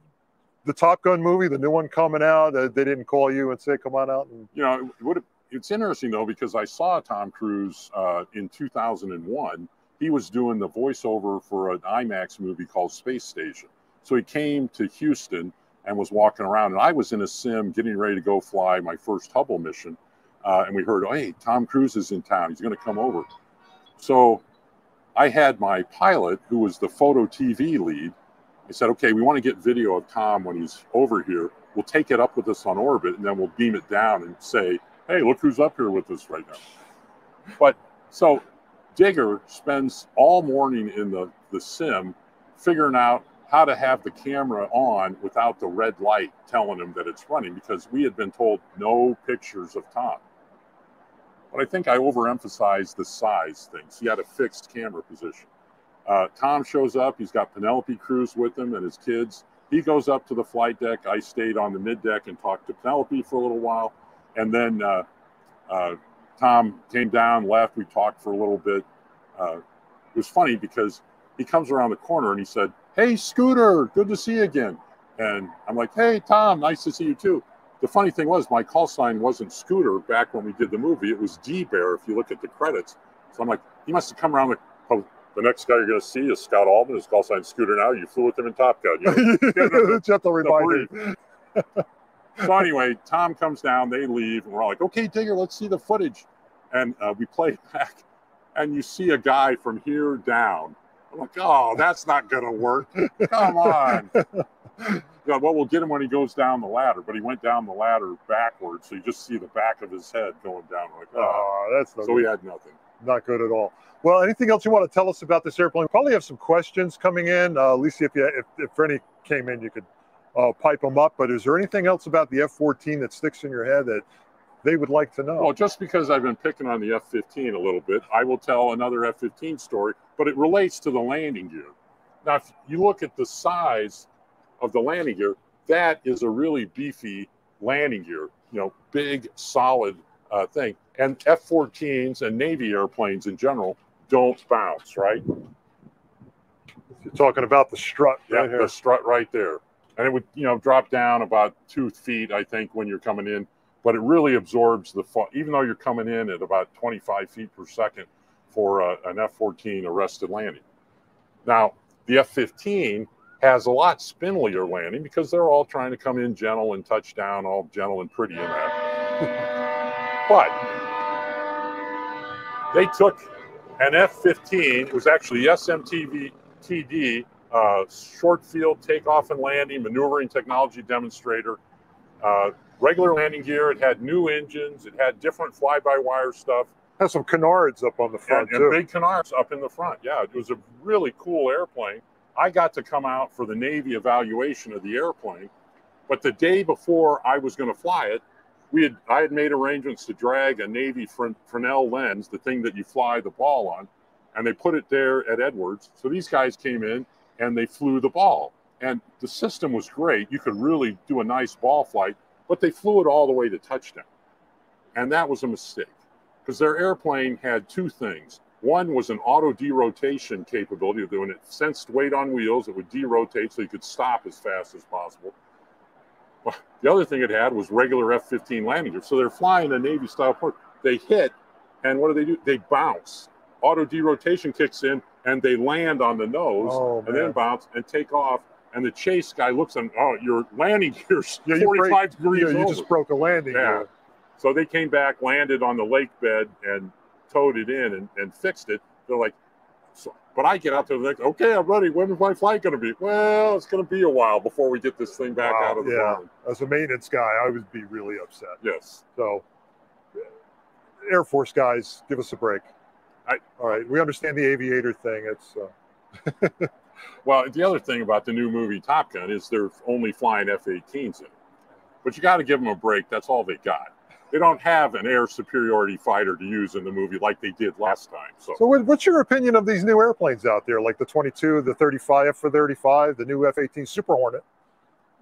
the Top Gun movie, the new one coming out, uh, they didn't call you and say, come on out. And, you know, it would it's interesting though because I saw Tom Cruise uh, in 2001. He was doing the voiceover for an IMAX movie called Space Station. So he came to Houston and was walking around, and I was in a sim getting ready to go fly my first Hubble mission, uh, and we heard, "Oh, hey, Tom Cruise is in town. He's going to come over." So I had my pilot, who was the photo TV lead. I said, "Okay, we want to get video of Tom when he's over here. We'll take it up with us on orbit, and then we'll beam it down and say." hey, look who's up here with us right now. But so Digger spends all morning in the, the sim figuring out how to have the camera on without the red light telling him that it's running because we had been told no pictures of Tom. But I think I overemphasized the size things. He had a fixed camera position. Uh, Tom shows up. He's got Penelope Cruz with him and his kids. He goes up to the flight deck. I stayed on the mid deck and talked to Penelope for a little while and then uh, uh, Tom came down, left. We talked for a little bit. Uh, it was funny because he comes around the corner and he said, "Hey, Scooter, good to see you again." And I'm like, "Hey, Tom, nice to see you too." The funny thing was, my call sign wasn't Scooter back when we did the movie. It was D Bear. If you look at the credits, so I'm like, he must have come around the. The next guy you're going to see is Scott Altman. His call sign Scooter. Now you flew with him in Top Gun. You know? Gentle the reminder. so anyway, Tom comes down, they leave, and we're all like, okay, Digger, let's see the footage. And uh, we play back, and you see a guy from here down. I'm like, oh, that's not going to work. Come on. Yeah, well, we'll get him when he goes down the ladder, but he went down the ladder backwards, so you just see the back of his head going down. We're like, oh. Oh, that's no so we had nothing. Not good at all. Well, anything else you want to tell us about this airplane? Probably have some questions coming in. Uh, Lisa, if you if, if any came in, you could uh, pipe them up. But is there anything else about the F-14 that sticks in your head that they would like to know? Well, just because I've been picking on the F 15 a little bit, I will tell another F 15 story, but it relates to the landing gear. Now, if you look at the size of the landing gear, that is a really beefy landing gear, you know, big, solid uh, thing. And F 14s and Navy airplanes in general don't bounce, right? You're talking about the strut Yeah, right here. the strut right there. And it would, you know, drop down about two feet, I think, when you're coming in. But it really absorbs the, even though you're coming in at about 25 feet per second for uh, an F 14 arrested landing. Now, the F 15 has a lot spindlier landing because they're all trying to come in gentle and touch down, all gentle and pretty in that. but they took an F 15, it was actually SMTV TD, uh, short field takeoff and landing maneuvering technology demonstrator. Uh, regular landing gear. It had new engines. It had different fly-by-wire stuff Has some canards up on the front and, too. and big canards up in the front. Yeah, it was a really cool airplane. I got to come out for the Navy evaluation of the airplane, but the day before I was going to fly it, we had I had made arrangements to drag a Navy Fresnel lens, the thing that you fly the ball on, and they put it there at Edwards. So these guys came in and they flew the ball, and the system was great. You could really do a nice ball flight, but they flew it all the way to touchdown, and that was a mistake because their airplane had two things. One was an auto derotation capability doing it, sensed weight on wheels, it would derotate so you could stop as fast as possible. Well, the other thing it had was regular F-15 landing gear. So they're flying a Navy style port. They hit, and what do they do? They bounce. Auto derotation kicks in, and they land on the nose, Oh, and then bounce and take off. And the chase guy looks and oh, your landing gear's Yeah, you 45 break- degrees Yeah, you over. just broke a landing. Yeah. gear. So they came back, landed on the lake bed, and towed it in and, and fixed it. They're like, so, but I get out to the next, okay, I'm ready. When is my flight going to be? Well, it's going to be a while before we get this thing back Wow, out of the yeah. barn. As a maintenance guy, I would be really upset. Yes. So, Air Force guys, give us a break. I- All right, we understand the aviator thing. It's uh, Well, the other thing about the new movie Top Gun is they're only flying F-18s in it. But you got to give them a break. That's all they got. They don't have an air superiority fighter to use in the movie like they did last time. So, so. What's your opinion of these new airplanes out there, like the 22, the 35 F for 35, the new F-18 Super Hornet?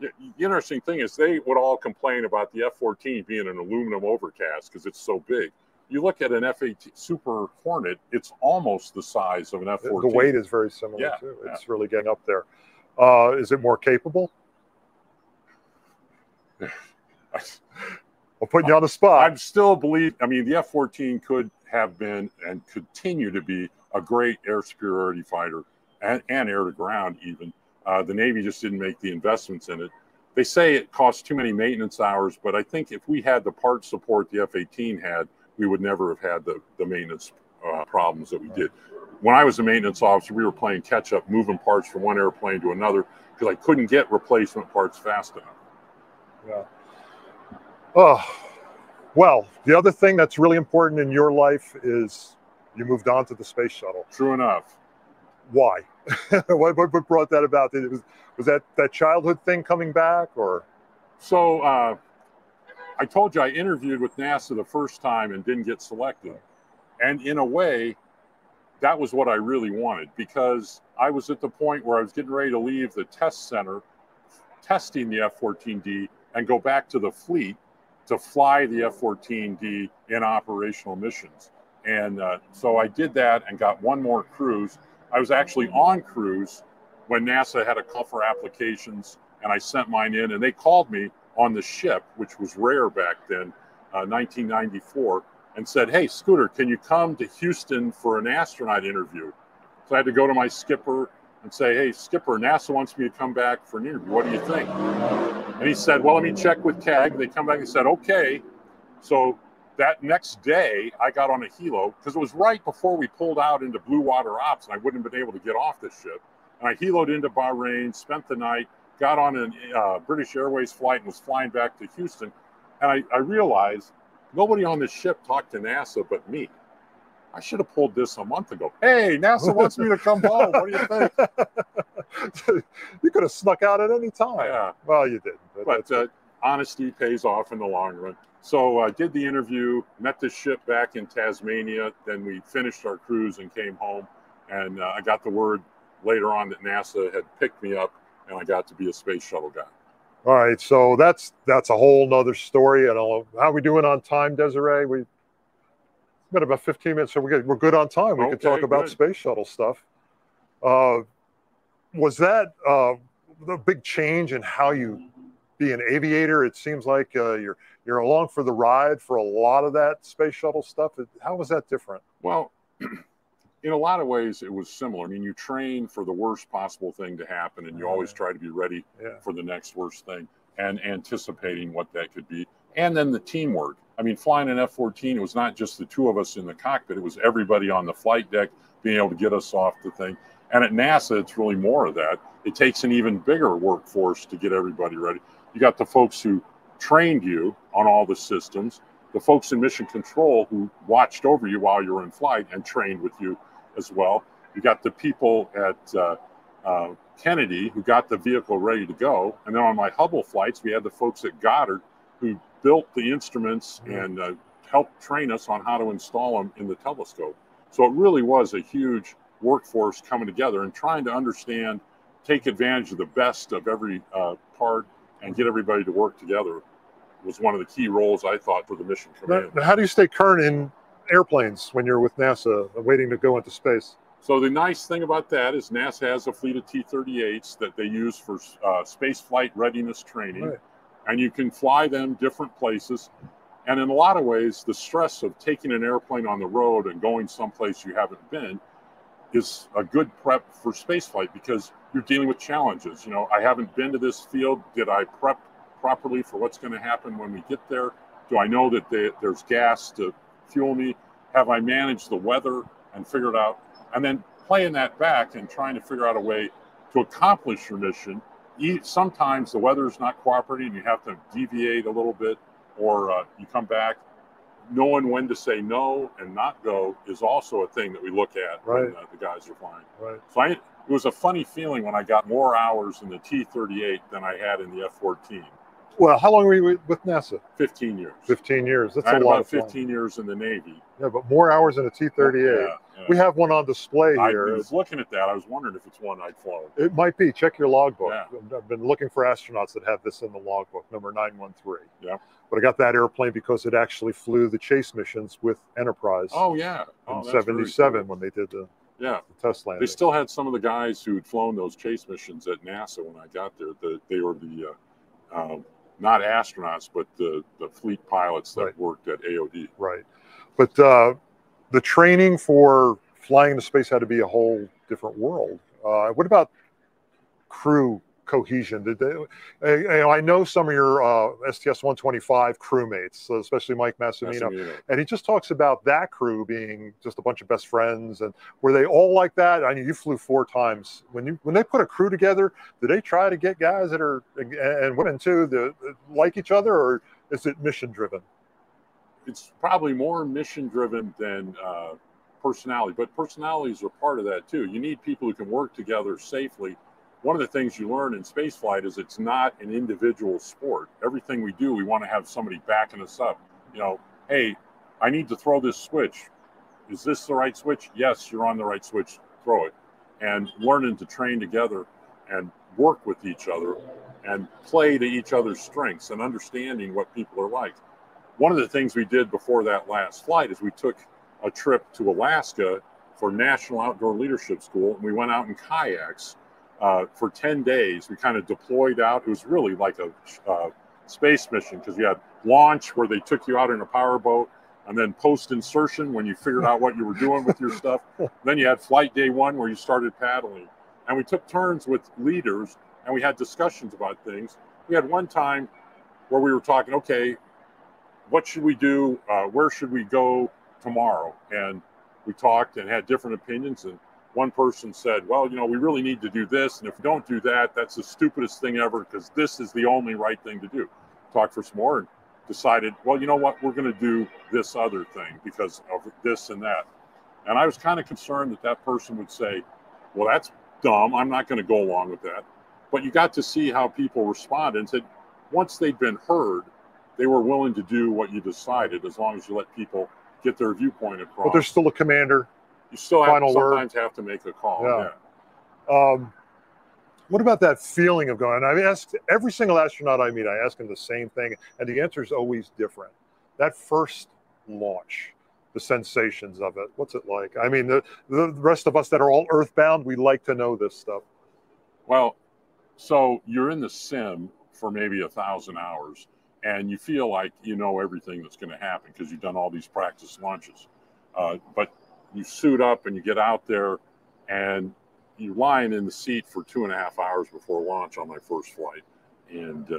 the the interesting thing is they would all complain about the F-14 being an aluminum overcast because it's so big. You look at an F-18 Super Hornet; it's almost the size of an F-14. The weight is very similar Yeah, too. yeah. It's really getting up there. Uh, is it more capable? I'll put you on the spot. I still believe. I mean, the F-14 could have been and continue to be a great air superiority fighter and, and air to ground. Even uh, the Navy just didn't make the investments in it. They say it costs too many maintenance hours, but I think if we had the part support the F-18 had, we would never have had the the maintenance uh, problems that we did. When I was a maintenance officer, we were playing catch up, moving parts from one airplane to another because I couldn't get replacement parts fast enough. Yeah. Oh, well, the other thing that's really important in your life is you moved on to the space shuttle. True enough. Why? what, brought that about? It was was that that childhood thing coming back, or So uh, I told you I interviewed with NASA the first time and didn't get selected. And in a way, that was what I really wanted because I was at the point where I was getting ready to leave the test center, testing the F 14D, and go back to the fleet to fly the F 14D in operational missions. And uh, so I did that and got one more cruise. I was actually on cruise when NASA had a call for applications, and I sent mine in, and they called me on the ship, which was rare back then, uh, 1994, and said, "Hey, Scooter, can you come to Houston for an astronaut interview?" So I had to go to my skipper and say, "Hey, skipper, NASA wants me to come back for an interview. What do you think?" And he said, "Well, let me check with CAG." They come back and said, "Okay." So that next day, I got on a helo because it was right before we pulled out into blue water ops, and I wouldn't have been able to get off this ship. And I heloed into Bahrain, spent the night, got on a uh, British Airways flight, and was flying back to Houston. And I, I realized nobody on this ship talked to NASA but me. I should have pulled this a month ago. Hey, NASA wants me to come home. What do you think? you could have snuck out at any time. Yeah. Well, you didn't. But But uh, honesty pays off in the long run. So I did the interview, met the ship back in Tasmania. Then we finished our cruise and came home. And uh, I got the word later on that NASA had picked me up, and I got to be a space shuttle guy. all right, so that's that's a whole nother story. And how are we doing on time, Desiree? We got about 15 minutes, so we get, we're good on time. We can Okay, talk about good. space shuttle stuff. Uh, was that uh, the big change in how you be an aviator? It seems like uh, you're you're along for the ride for a lot of that space shuttle stuff. How was that different? Well, in a lot of ways, it was similar. I mean, you train for the worst possible thing to happen, and you always try to be ready Yeah. for the next worst thing and anticipating what that could be. And then the teamwork. I mean, flying an F 14, it was not just the two of us in the cockpit, it was everybody on the flight deck being able to get us off the thing. And at NASA, it's really more of that. It takes an even bigger workforce to get everybody ready. You got the folks who trained you on all the systems, the folks in mission control who watched over you while you were in flight and trained with you as well. You got the people at uh, uh, Kennedy who got the vehicle ready to go. And then on my Hubble flights, we had the folks at Goddard who built the instruments and uh, helped train us on how to install them in the telescope. So it really was a huge workforce coming together and trying to understand, take advantage of the best of every uh, part and get everybody to work together was one of the key roles I thought for the mission command. Now, how do you stay current in airplanes when you're with NASA, waiting to go into space? So the nice thing about that is NASA has a fleet of T-38s that they use for uh, space flight readiness training. Right. And you can fly them different places. And in a lot of ways, the stress of taking an airplane on the road and going someplace you haven't been is a good prep for spaceflight because you're dealing with challenges. You know, I haven't been to this field. Did I prep properly for what's going to happen when we get there? Do I know that they, there's gas to fuel me? Have I managed the weather and figured out? And then playing that back and trying to figure out a way to accomplish your mission. Sometimes the weather is not cooperating, and you have to deviate a little bit, or uh, you come back. Knowing when to say no and not go is also a thing that we look at right. when uh, the guys are flying. Right. So I, it was a funny feeling when I got more hours in the T 38 than I had in the F 14. Well, how long were you with NASA? 15 years. 15 years. That's I had a lot about of 15 years in the Navy. Yeah, but more hours in a T 38. Yeah, yeah. We have one on display here. I was looking at that. I was wondering if it's one I'd flown. It might be. Check your logbook. Yeah. I've been looking for astronauts that have this in the logbook, number 913. Yeah. But I got that airplane because it actually flew the chase missions with Enterprise. Oh, yeah. Oh, in 77 when they did the yeah. The test landing. They still had some of the guys who had flown those chase missions at NASA when I got there. The, they were the uh, um, not astronauts, but the, the fleet pilots that right. worked at AOD. Right. But uh, the training for flying into space had to be a whole different world. Uh, what about crew cohesion? Did they? You know, I know some of your uh, STS 125 crewmates, especially Mike Massimino, Massimino, and he just talks about that crew being just a bunch of best friends. And were they all like that? I mean, you flew four times. When you when they put a crew together, do they try to get guys that are and women too that like each other, or is it mission driven? It's probably more mission driven than. Uh, personality, but personalities are part of that too. You need people who can work together safely one of the things you learn in spaceflight is it's not an individual sport. Everything we do, we want to have somebody backing us up. You know, hey, I need to throw this switch. Is this the right switch? Yes, you're on the right switch. Throw it. And learning to train together and work with each other and play to each other's strengths and understanding what people are like. One of the things we did before that last flight is we took a trip to Alaska for National Outdoor Leadership School and we went out in kayaks uh, for 10 days. We kind of deployed out. It was really like a uh, space mission because you had launch where they took you out in a power boat, and then post insertion when you figured out what you were doing with your stuff. Then you had flight day one where you started paddling. And we took turns with leaders and we had discussions about things. We had one time where we were talking, okay, what should we do? Uh, where should we go tomorrow? And we talked and had different opinions. And one person said, well, you know, we really need to do this. And if we don't do that, that's the stupidest thing ever because this is the only right thing to do. Talked for some more and decided, well, you know what, we're going to do this other thing because of this and that. And I was kind of concerned that that person would say, well, that's dumb. I'm not going to go along with that. But you got to see how people responded and said, once they'd been heard, they were willing to do what you decided as long as you let people get their viewpoint across. But there's still a commander you still have, Final sometimes word. have to make a call. Yeah. yeah. Um, what about that feeling of going? I've asked every single astronaut I meet, I ask them the same thing, and the answer is always different. That first launch, the sensations of it, what's it like? I mean, the, the rest of us that are all earthbound, we like to know this stuff. Well, so you're in the sim for maybe a thousand hours, and you feel like you know everything that's going to happen because you've done all these practice launches. Uh, but you suit up and you get out there and you're lying in the seat for two and a half hours before launch on my first flight. And uh,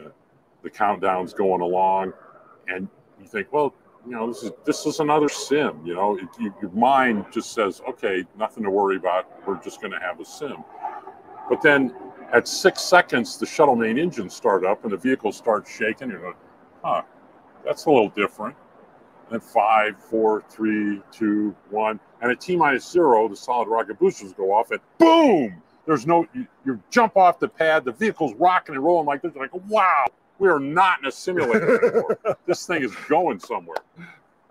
the countdown's going along and you think, well, you know, this is this is another sim. You know, it, you, your mind just says, okay, nothing to worry about. We're just going to have a sim. But then at six seconds, the shuttle main engine start up and the vehicle starts shaking. You're like, huh, that's a little different And then five, four, three, two, one, and at T minus zero, the solid rocket boosters go off, and boom! There's no you, you, jump off the pad, the vehicle's rocking and rolling like this. Like, wow, we are not in a simulator anymore. this thing is going somewhere.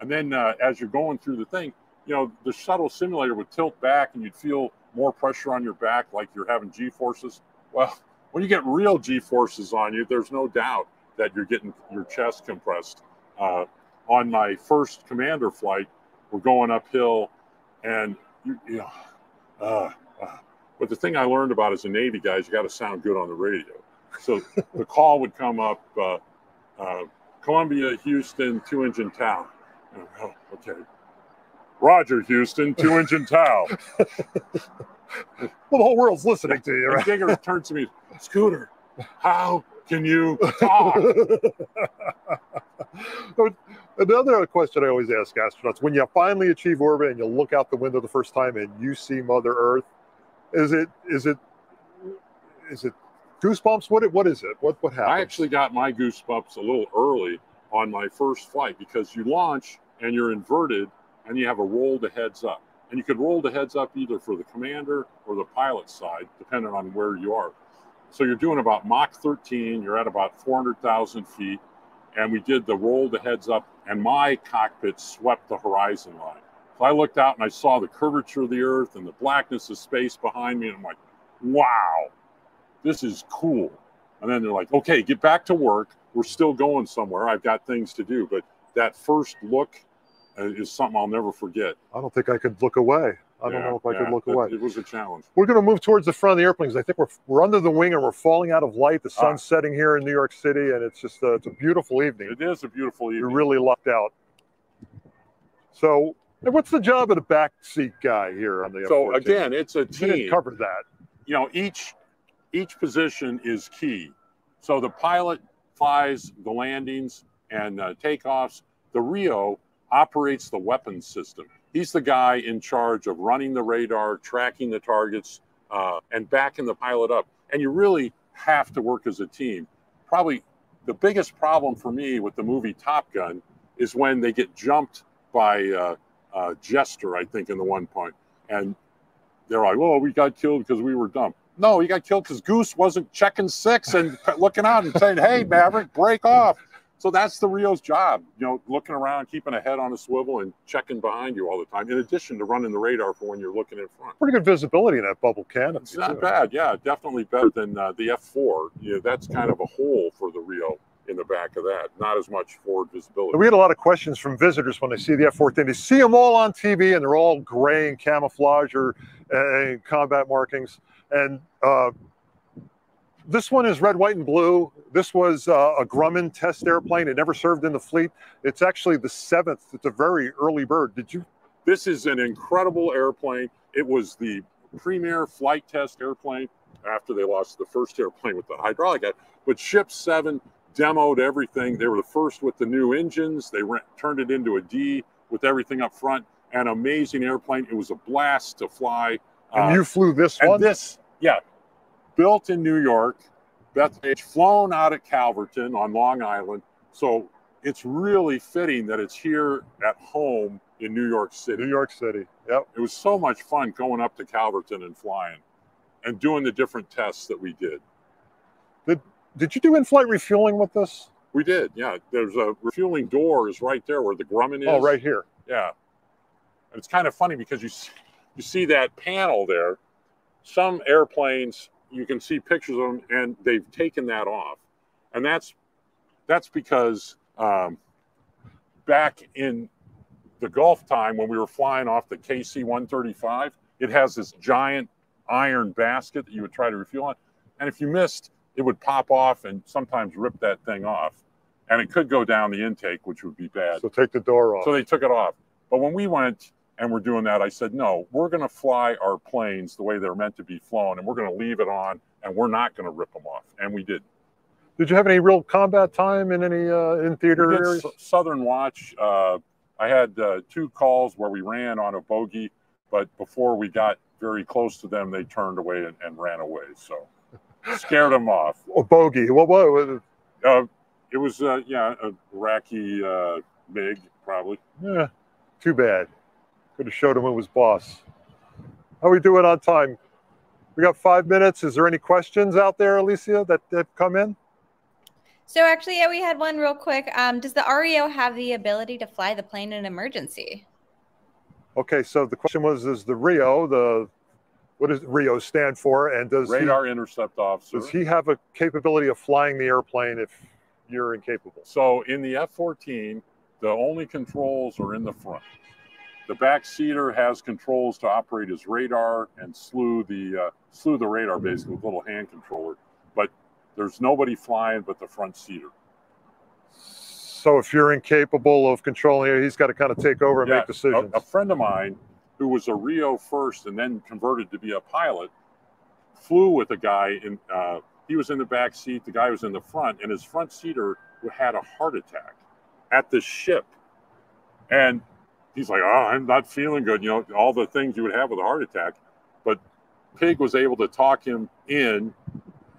And then uh, as you're going through the thing, you know, the shuttle simulator would tilt back, and you'd feel more pressure on your back, like you're having G forces. Well, when you get real G forces on you, there's no doubt that you're getting your chest compressed. Uh, on my first commander flight, we're going uphill, and you, you know, uh, uh. but the thing I learned about as a Navy guy is you got to sound good on the radio. So the call would come up, uh, uh, Columbia, Houston, two engine TAL. Oh, okay. Roger, Houston, two engine TAL. well, the whole world's listening to you, And right? Digger turns to me, Scooter, how can you talk? Another question I always ask astronauts: When you finally achieve orbit and you look out the window the first time and you see Mother Earth, is it is it is it goosebumps? What it what is it? What what happens? I actually got my goosebumps a little early on my first flight because you launch and you're inverted and you have a roll to heads up. And you could roll the heads up either for the commander or the pilot side, depending on where you are. So you're doing about Mach 13, you're at about 400,000 feet, and we did the roll the heads up, and my cockpit swept the horizon line. So I looked out and I saw the curvature of the earth and the blackness of space behind me, and I'm like, wow, this is cool. And then they're like, okay, get back to work. We're still going somewhere. I've got things to do. But that first look uh, is something I'll never forget. I don't think I could look away. I don't Yeah, know if I yeah, could look away. It was a challenge. We're going to move towards the front of the airplane because I think we're we're under the wing and we're falling out of light. The sun's Ah. setting here in New York City, and it's just uh, it's a beautiful evening. It is a beautiful evening. You're really lucked out. So, what's the job of the back seat guy here on the so F-14? again, it's a we didn't cover that. you know each each position is key so the pilot flies the landings and uh, takeoffs the rio operates the weapons system he's the guy in charge of running the radar tracking the targets uh, and backing the pilot up and you really have to work as a team probably the biggest problem for me with the movie top gun is when they get jumped by uh, uh, jester i think in the one point and they're like, "Oh, we got killed because we were dumb." No, he got killed because Goose wasn't checking six and looking out and saying, "Hey, Maverick, break off." So that's the Rio's job, you know, looking around, keeping a head on a swivel, and checking behind you all the time. In addition to running the radar for when you're looking in front. Pretty good visibility in that bubble canopy. It's not too. bad, yeah, definitely better than uh, the F4. Yeah, that's kind of a hole for the Rio in the back of that. Not as much forward visibility. We had a lot of questions from visitors when they see the F-14. They see them all on TV, and they're all gray and camouflage or uh, combat markings. And uh, this one is red, white, and blue. This was uh, a Grumman test airplane. It never served in the fleet. It's actually the seventh. It's a very early bird. Did you? This is an incredible airplane. It was the premier flight test airplane after they lost the first airplane with the hydraulic. But Ship 7 demoed everything. They were the first with the new engines. They ran, turned it into a D with everything up front. An amazing airplane. It was a blast to fly. And Uh, you flew this and one. this, yeah, built in New York, Bethpage, flown out at Calverton on Long Island. So it's really fitting that it's here at home in New York City. New York City. Yep. It was so much fun going up to Calverton and flying and doing the different tests that we did. Did you do in-flight refueling with this? We did, yeah. There's a refueling door is right there where the Grumman is. Oh, right here. Yeah. And it's kind of funny because you see, you see that panel there. Some airplanes you can see pictures of them and they've taken that off. And that's that's because um, back in the Gulf time when we were flying off the KC 135, it has this giant iron basket that you would try to refuel on. And if you missed, it would pop off and sometimes rip that thing off. And it could go down the intake, which would be bad. So take the door off. So they took it off. But when we went and we're doing that, I said, no, we're going to fly our planes the way they're meant to be flown, and we're going to leave it on, and we're not going to rip them off. And we did. Did you have any real combat time in any uh, in theater Southern Watch. Uh, I had uh, two calls where we ran on a bogey, but before we got very close to them, they turned away and, and ran away. So scared them off. Oh, bogey. What was? Uh, it was, uh, yeah, a Iraqi uh, MiG, probably. Yeah, too bad. Could have showed him who was boss. How we doing on time? We got five minutes. Is there any questions out there, Alicia, that have come in? So actually, yeah, we had one real quick. Um, does the Rio have the ability to fly the plane in an emergency? Okay, so the question was: Is the Rio the what does Rio stand for, and does Radar intercept officer. does he have a capability of flying the airplane if you're incapable? So in the F-14, the only controls are in the front. The back seater has controls to operate his radar and slew the uh, slew the radar basically with a little hand controller. But there's nobody flying but the front seater. So if you're incapable of controlling it, he's got to kind of take over and Yeah, make decisions. A, a friend of mine who was a Rio first and then converted to be a pilot flew with a guy in. Uh, he was in the back seat. The guy was in the front, and his front seater had a heart attack at the ship. And he's like, "Oh, I'm not feeling good." You know, all the things you would have with a heart attack. But Pig was able to talk him in.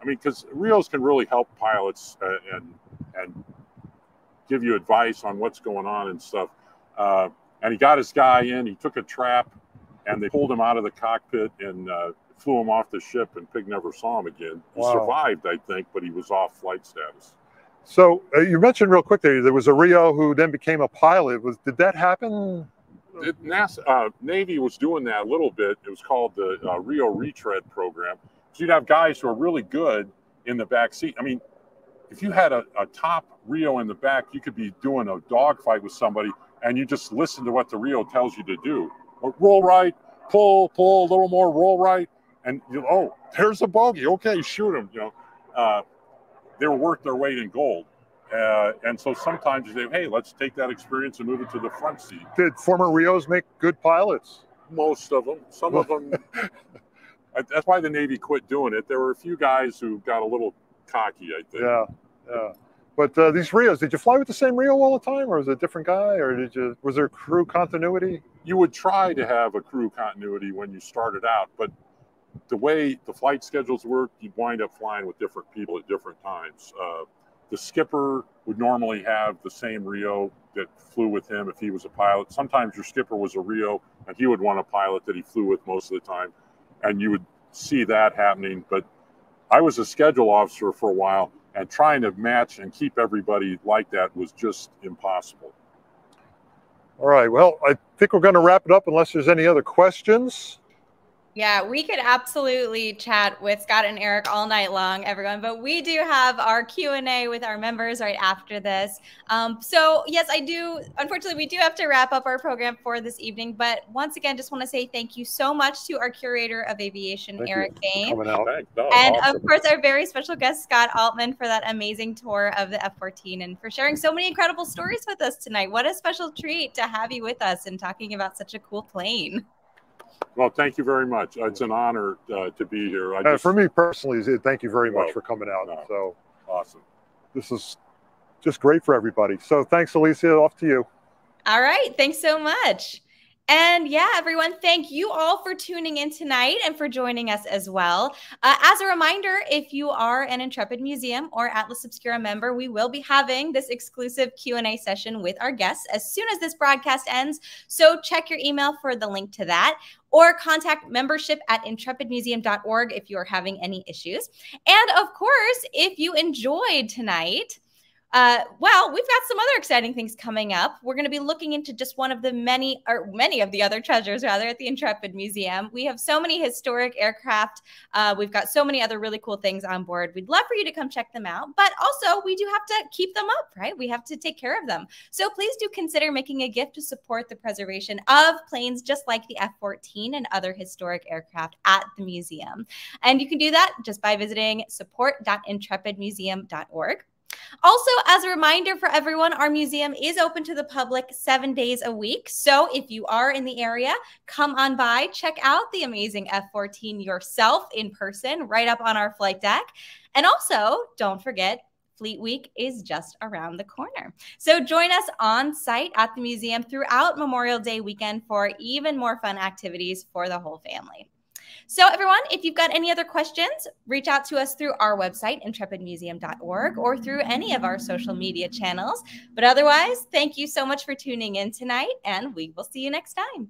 I mean, because Rios can really help pilots uh, and and give you advice on what's going on and stuff. Uh, and he got his guy in. He took a trap, and they pulled him out of the cockpit and uh, flew him off the ship. And Pig never saw him again. He Wow. survived, I think, but he was off flight status. So uh, you mentioned real quick there, there was a Rio who then became a pilot. Was did that happen? It, NASA, uh, Navy was doing that a little bit. It was called the uh, Rio Retread program. So you'd have guys who are really good in the back seat. I mean, if you had a, a top Rio in the back, you could be doing a dogfight with somebody, and you just listen to what the Rio tells you to do. Roll right, pull, pull a little more, roll right, and you oh, there's a bogey. Okay, shoot him. You know, uh, they were worth their weight in gold. Uh, and so sometimes you say, hey, let's take that experience and move it to the front seat. Did former Rios make good pilots? Most of them. Some of them. that's why the Navy quit doing it. There were a few guys who got a little cocky, I think. Yeah, yeah. But uh, these Rios, did you fly with the same Rio all the time, or was it a different guy, or did you? Was there crew continuity? You would try to have a crew continuity when you started out, but the way the flight schedules work, you'd wind up flying with different people at different times. Uh, the skipper would normally have the same Rio that flew with him if he was a pilot. Sometimes your skipper was a Rio and he would want a pilot that he flew with most of the time. And you would see that happening. But I was a schedule officer for a while and trying to match and keep everybody like that was just impossible. All right. Well, I think we're going to wrap it up unless there's any other questions. Yeah, we could absolutely chat with Scott and Eric all night long, everyone. But we do have our Q and A with our members right after this. Um, so yes, I do. Unfortunately, we do have to wrap up our program for this evening. But once again, just want to say thank you so much to our curator of aviation, Thank Eric for Boehm. Coming out. Thanks. No, And awesome. of course, our very special guest, Scott Altman, for that amazing tour of the F 14 and for sharing so many incredible stories with us tonight. What a special treat to have you with us and talking about such a cool plane. Well, thank you very much. It's an honor uh, to be here. I Uh, just, for me personally, thank you very much Well, for coming out. no. So awesome. this is just great for everybody. So thanks, Alicia. Off to you. All right. Thanks so much. And yeah, everyone, thank you all for tuning in tonight and for joining us as well. Uh, as a reminder, if you are an Intrepid Museum or Atlas Obscura member, we will be having this exclusive Q&A session with our guests as soon as this broadcast ends. So check your email for the link to that or contact membership at intrepidmuseum.org if you are having any issues. And of course, if you enjoyed tonight, uh, well, we've got some other exciting things coming up. We're going to be looking into just one of the many, or many of the other treasures, rather, at the Intrepid Museum. We have so many historic aircraft. Uh, we've got so many other really cool things on board. We'd love for you to come check them out, but also we do have to keep them up, right? We have to take care of them. So please do consider making a gift to support the preservation of planes just like the F 14 and other historic aircraft at the museum. And you can do that just by visiting support.intrepidmuseum.org. Also, as a reminder for everyone, our museum is open to the public seven days a week. So if you are in the area, come on by, check out the amazing F 14 yourself in person right up on our flight deck. And also, don't forget, Fleet Week is just around the corner. So join us on site at the museum throughout Memorial Day weekend for even more fun activities for the whole family. So, everyone, if you've got any other questions, reach out to us through our website, intrepidmuseum.org, or through any of our social media channels. But otherwise, thank you so much for tuning in tonight, and we will see you next time.